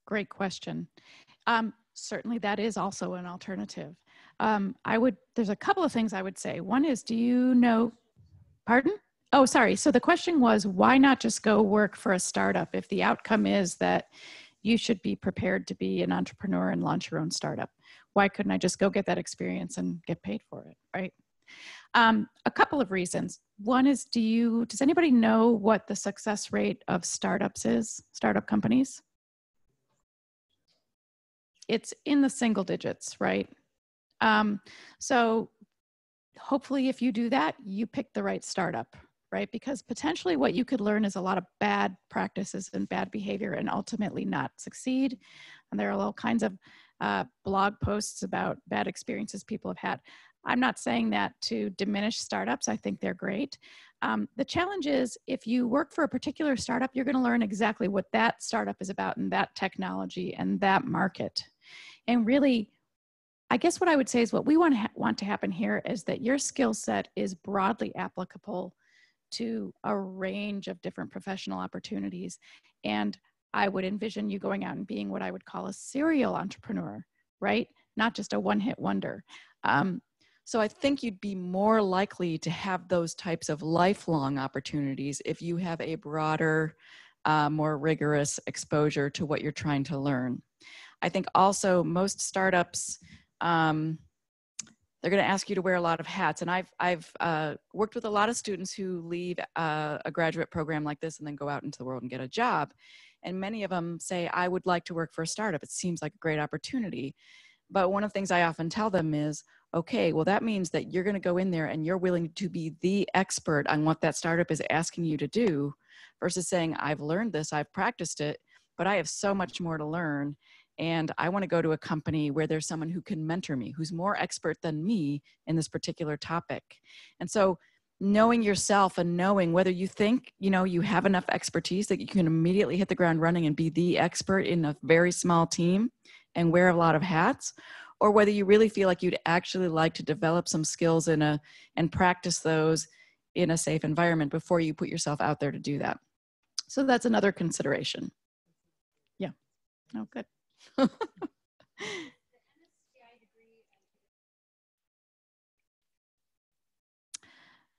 Great question. Um, certainly that is also an alternative. Um, I would, there's a couple of things I would say. One is, do you know, pardon? Oh, sorry. So the question was why not just go work for a startup if the outcome is that you should be prepared to be an entrepreneur and launch your own startup? Why couldn't I just go get that experience and get paid for it, right? Um, a couple of reasons. One is do you does anybody know what the success rate of startups is, startup companies? It's in the single digits, right? Um, so hopefully if you do that, you pick the right startup, right? Because potentially what you could learn is a lot of bad practices and bad behavior and ultimately not succeed. And there are all kinds of uh, blog posts about bad experiences people have had. I'm not saying that to diminish startups. I think they're great. Um, the challenge is if you work for a particular startup, you're going to learn exactly what that startup is about and that technology and that market. And really, I guess what I would say is what we want to, ha- want to happen here is that your skill set is broadly applicable to a range of different professional opportunities. And I would envision you going out and being what I would call a serial entrepreneur, right? Not just a one hit wonder. Um, so I think you'd be more likely to have those types of lifelong opportunities if you have a broader, uh, more rigorous exposure to what you're trying to learn. I think also most startups um, they're going to ask you to wear a lot of hats. And I've, I've uh, worked with a lot of students who leave uh, a graduate program like this and then go out into the world and get a job. And many of them say, I would like to work for a startup. It seems like a great opportunity. But one of the things I often tell them is, okay, well, that means that you're going to go in there and you're willing to be the expert on what that startup is asking you to do versus saying, I've learned this, I've practiced it, but I have so much more to learn and I want to go to a company where there's someone who can mentor me, who's more expert than me in this particular topic. And so knowing yourself and knowing whether you think, you know, you have enough expertise that you can immediately hit the ground running and be the expert in a very small team and wear a lot of hats or whether you really feel like you'd actually like to develop some skills in a and practice those in a safe environment before you put yourself out there to do that. So that's another consideration. Yeah. Oh, good.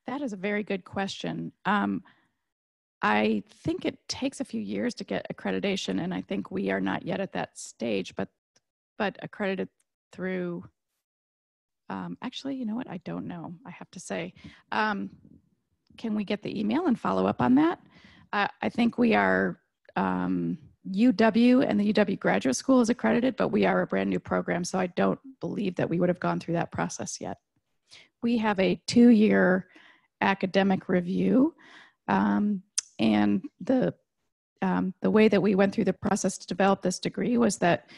that is a very good question. Um, I think it takes a few years to get accreditation, and I think we are not yet at that stage, but but accredited through. Um, actually, you know what? I don't know. I have to say, um, can we get the email and follow up on that? I, I think we are, um, UW and the UW Graduate School is accredited, but we are a brand new program, so I don't believe that we would have gone through that process yet. We have a two-year academic review, um, and the um, the way that we went through the process to develop this degree was that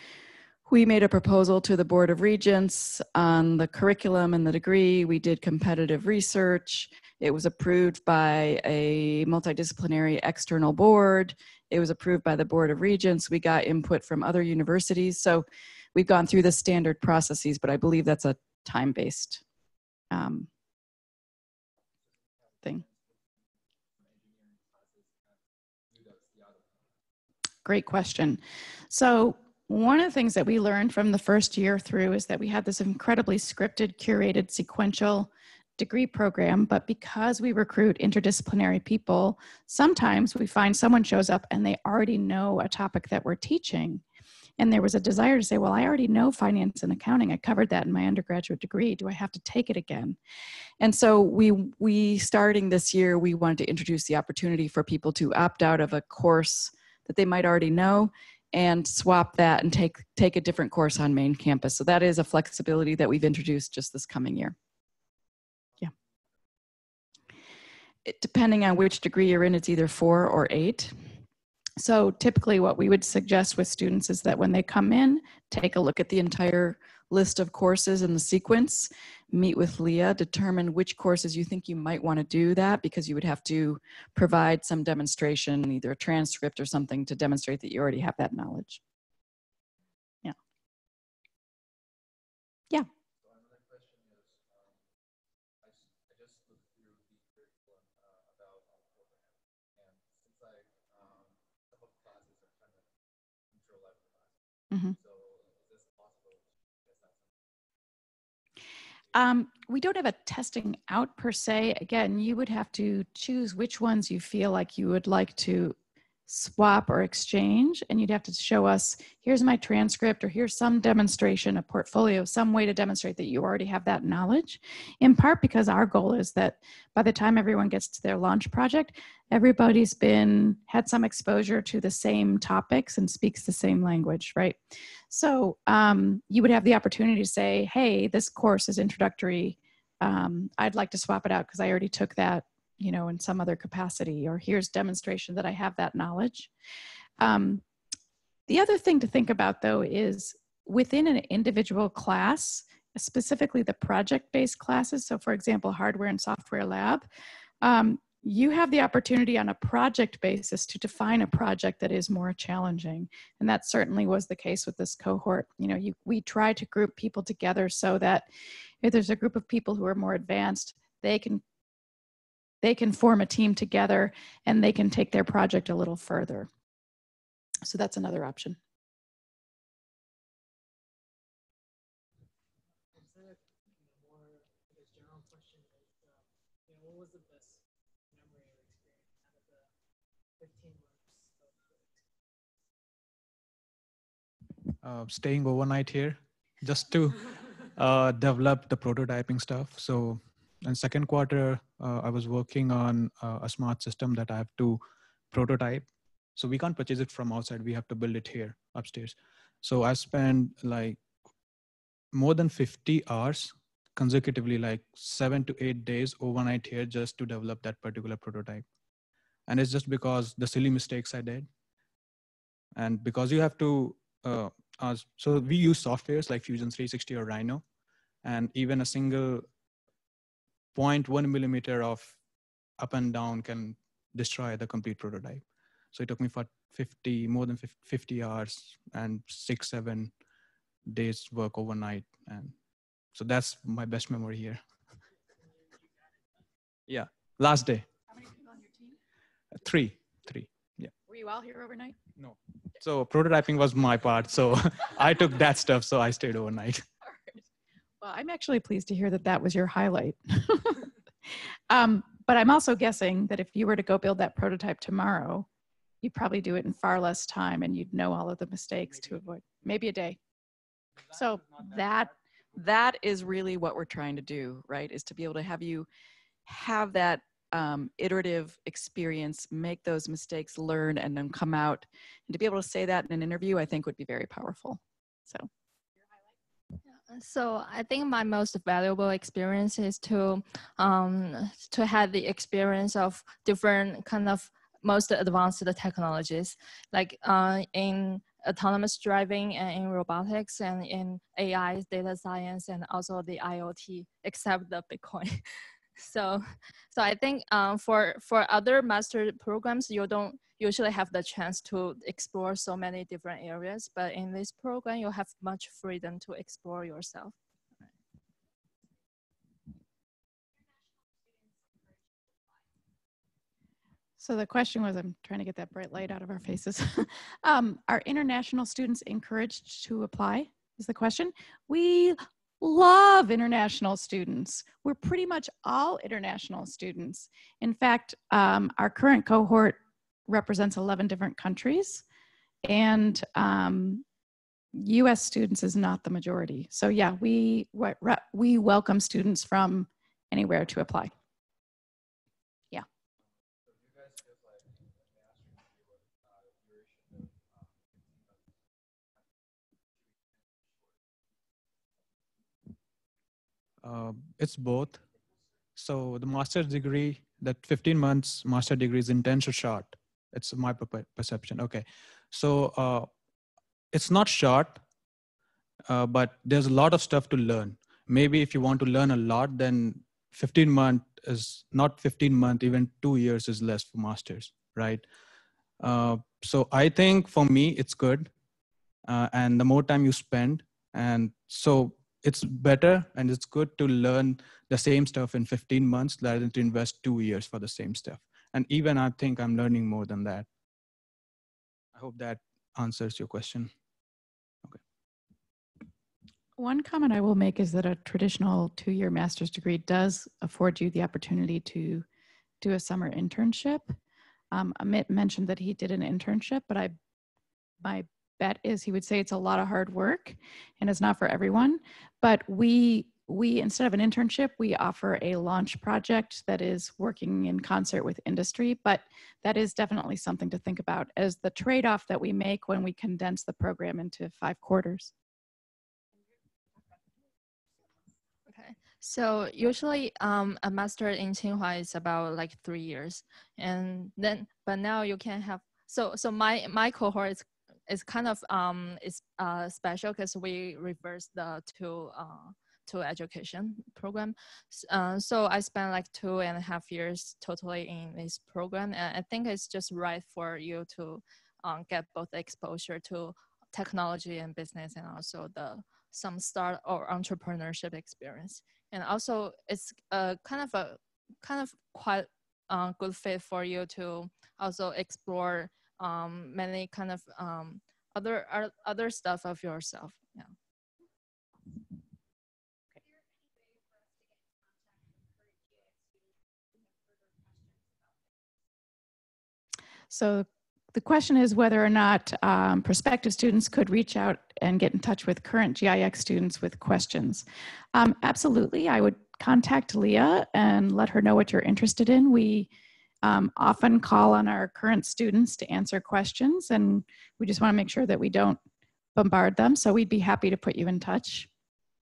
we made a proposal to the Board of Regents on the curriculum and the degree. We did competitive research. It was approved by a multidisciplinary external board. It was approved by the Board of Regents. We got input from other universities. So we've gone through the standard processes, but I believe that's a time-based um, thing. Great question. So one of the things that we learned from the first year through is that we had this incredibly scripted, curated, sequential degree program, but because we recruit interdisciplinary people, sometimes we find someone shows up and they already know a topic that we're teaching. And there was a desire to say, well, I already know finance and accounting. I covered that in my undergraduate degree. Do I have to take it again? And so we we starting this year, we wanted to introduce the opportunity for people to opt out of a course that they might already know and swap that and take take a different course on main campus. So that is a flexibility that we've introduced just this coming year. It, depending on which degree you're in, it's either four or eight. So typically what we would suggest with students is that when they come in, take a look at the entire list of courses in the sequence, meet with Leah, determine which courses you think you might want to do that because you would have to provide some demonstration, either a transcript or something to demonstrate that you already have that knowledge. Mm-hmm. Um, we don't have a testing out per se. Again, you would have to choose which ones you feel like you would like to swap or exchange and you'd have to show us here's my transcript or here's some demonstration a portfolio some way to demonstrate that you already have that knowledge. In part because our goal is that by the time everyone gets to their launch project everybody's been had some exposure to the same topics and speaks the same language right? So um, you would have the opportunity to say hey this course is introductory. Um, i'd like to swap it out because i already took that you know, in some other capacity, or here's demonstration that I have that knowledge. Um, the other thing to think about though is within an individual class, specifically the project-based classes, so for example, hardware and software lab, um, you have the opportunity on a project basis to define a project that is more challenging and that certainly was the case with this cohort you know you, we try to group people together so that if there's a group of people who are more advanced they can they can form a team together and they can take their project a little further. So that's another option. Uh, staying overnight here just to uh, develop the prototyping stuff. So in second quarter, uh, I was working on uh, a smart system that I have to prototype. So we can't purchase it from outside. We have to build it here upstairs. So I spent like more than 50 hours consecutively, like seven to eight days overnight here just to develop that particular prototype. And it's just because the silly mistakes I did. And because you have to, uh, so we use softwares like Fusion 360 or Rhino. And even a single 0.1 millimeter of up and down can destroy the complete prototype. So it took me for 50, more than 50 hours and six, seven days work overnight. And so that's my best memory here. yeah, last day. How many people on your team? Three, three, yeah. Were you all here overnight? No. So prototyping was my part. So I took that stuff. So I stayed overnight. Well, I'm actually pleased to hear that that was your highlight. um, but I'm also guessing that if you were to go build that prototype tomorrow, you'd probably do it in far less time and you'd know all of the mistakes maybe. to avoid. Maybe a day. So that that is really what we're trying to do, right? Is to be able to have you have that um, iterative experience, make those mistakes, learn, and then come out. And to be able to say that in an interview, I think would be very powerful. So. So I think my most valuable experience is to um, to have the experience of different kind of most advanced technologies, like uh, in autonomous driving and in robotics and in AI, data science, and also the IoT, except the Bitcoin. so, so I think um, for for other master programs, you don't usually have the chance to explore so many different areas, but in this program, you have much freedom to explore yourself. So the question was, I'm trying to get that bright light out of our faces. um, are international students encouraged to apply? Is the question. We love international students. We're pretty much all international students. In fact, um, our current cohort represents 11 different countries, and um, US students is not the majority. So, yeah, we, we welcome students from anywhere to apply. Uh, it's both. So the master's degree, that 15 months master degree is intense or short. It's my perception. Okay. So uh, it's not short, uh, but there's a lot of stuff to learn. Maybe if you want to learn a lot, then 15 month is not 15 month, even two years is less for masters, right? Uh, so I think for me, it's good. Uh, and the more time you spend, and so it's better and it's good to learn the same stuff in 15 months rather than to invest two years for the same stuff. And even I think I'm learning more than that. I hope that answers your question. Okay. One comment I will make is that a traditional two-year master's degree does afford you the opportunity to do a summer internship. Um, Amit mentioned that he did an internship, but I, my bet is he would say it's a lot of hard work and it's not for everyone. But we we instead of an internship we offer a launch project that is working in concert with industry but that is definitely something to think about as the trade-off that we make when we condense the program into five quarters okay so usually um, a master in tsinghua is about like three years and then but now you can have so so my my cohort is it's kind of um, it's uh, special because we reverse the two uh, two education program. Uh, so I spent like two and a half years totally in this program, and I think it's just right for you to um, get both exposure to technology and business, and also the some start or entrepreneurship experience. And also, it's a kind of a kind of quite uh, good fit for you to also explore um, many kind of um, other other stuff of yourself. Yeah. So the question is whether or not um, prospective students could reach out and get in touch with current GIX students with questions. Um, absolutely, I would contact Leah and let her know what you're interested in. We um, often call on our current students to answer questions, and we just want to make sure that we don't bombard them. So we'd be happy to put you in touch.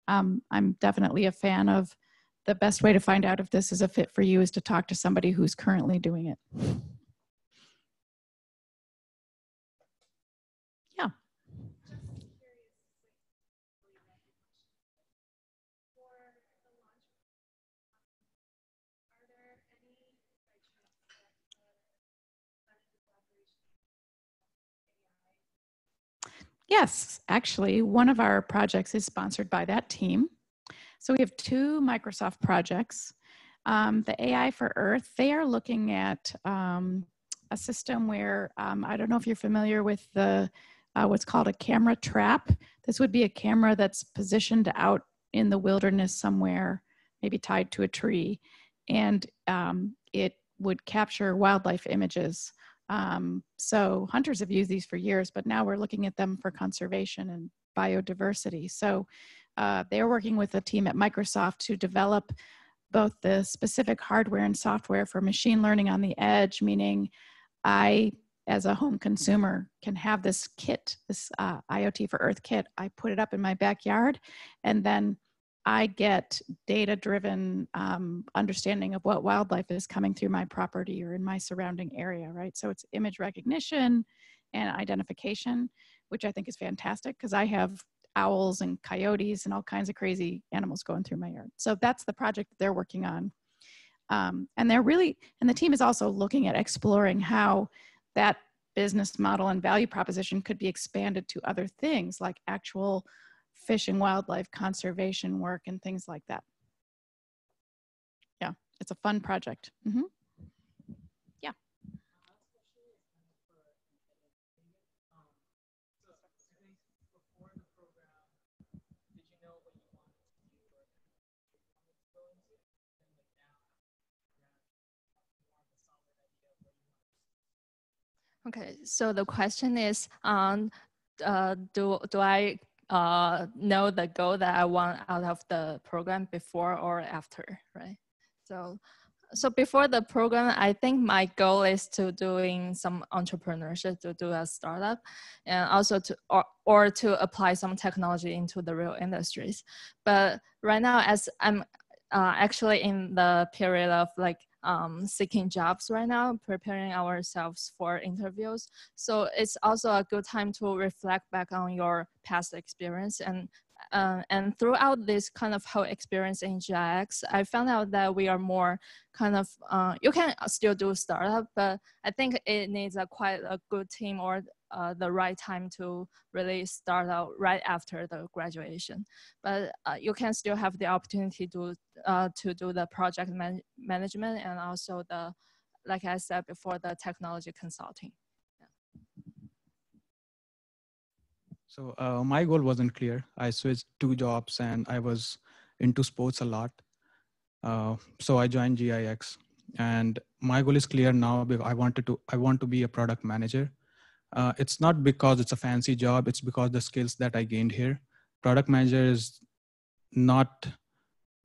Um, I'm definitely a fan of the best way to find out if this is a fit for you is to talk to somebody who's currently doing it. Yes, actually, one of our projects is sponsored by that team. So we have two Microsoft projects. Um, the AI for Earth, they are looking at um, a system where, um, I don't know if you're familiar with the uh, what's called a camera trap. This would be a camera that's positioned out in the wilderness somewhere, maybe tied to a tree, and um, it would capture wildlife images. Um, so hunters have used these for years, but now we're looking at them for conservation and biodiversity. So uh, they're working with a team at Microsoft to develop both the specific hardware and software for machine learning on the edge, meaning I, as a home consumer, can have this kit, this uh, IoT for Earth kit. I put it up in my backyard, and then I get data driven um, understanding of what wildlife is coming through my property or in my surrounding area, right? So it's image recognition and identification, which I think is fantastic because I have owls and coyotes and all kinds of crazy animals going through my yard. So that's the project that they're working on. Um, and they're really, and the team is also looking at exploring how that business model and value proposition could be expanded to other things like actual fish and wildlife conservation work and things like that. Yeah, it's a fun project. Mm -hmm. Yeah. Okay, so the question is, um, uh, do do I uh, know the goal that I want out of the program before or after, right? So, so before the program, I think my goal is to doing some entrepreneurship, to do a startup, and also to or, or to apply some technology into the real industries. But right now, as I'm uh, actually in the period of like um, seeking jobs right now, preparing ourselves for interviews. So it's also a good time to reflect back on your past experience and uh, and throughout this kind of whole experience in GIX, I found out that we are more kind of, uh, you can still do startup, but I think it needs a quite a good team or uh, the right time to really start out right after the graduation. But uh, you can still have the opportunity to, uh, to do the project man management and also the, like I said before, the technology consulting. So uh, my goal wasn't clear. I switched two jobs and I was into sports a lot. Uh, so I joined GIX and my goal is clear now. Because I wanted to, I want to be a product manager. Uh, it's not because it's a fancy job. It's because the skills that I gained here. Product manager is not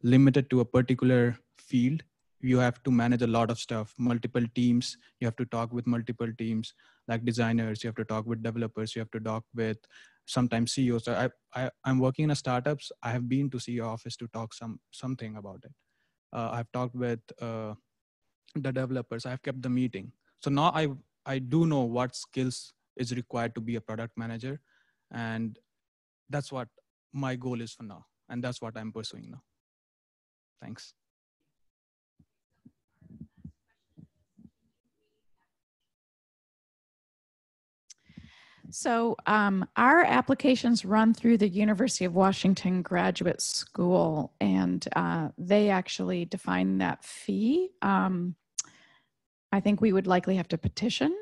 limited to a particular field you have to manage a lot of stuff multiple teams you have to talk with multiple teams like designers you have to talk with developers you have to talk with sometimes ceos I, I i'm working in a startups. I have been to ceo office to talk some something about it. Uh, i've talked with uh, the developers. I've kept the meeting. So now i i do know what skills is required to be a product manager and that's what my goal is for now and that's what i'm pursuing now. Thanks So um, our applications run through the University of Washington Graduate School, and uh, they actually define that fee. Um, I think we would likely have to petition.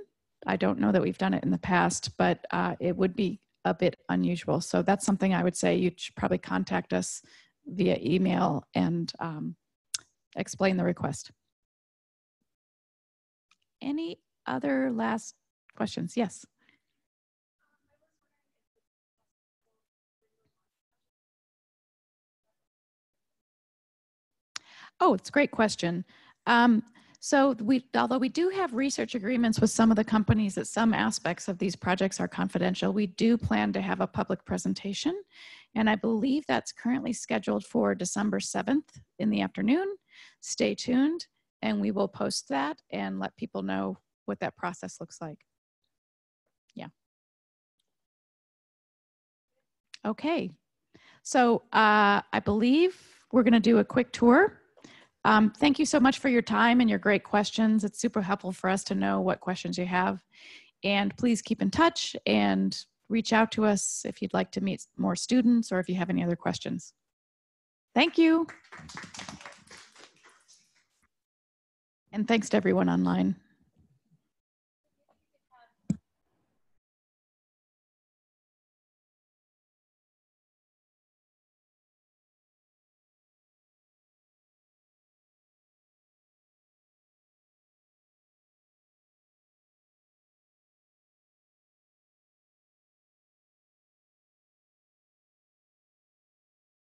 I don't know that we've done it in the past, but uh, it would be a bit unusual. So that's something I would say you should probably contact us via email and um, explain the request. Any other last questions? Yes. Oh, it's a great question. Um, so we, although we do have research agreements with some of the companies that some aspects of these projects are confidential, we do plan to have a public presentation. And I believe that's currently scheduled for December 7th in the afternoon. Stay tuned and we will post that and let people know what that process looks like. Yeah. Okay. So uh, I believe we're gonna do a quick tour um, thank you so much for your time and your great questions. It's super helpful for us to know what questions you have. And please keep in touch and reach out to us if you'd like to meet more students or if you have any other questions. Thank you. And thanks to everyone online.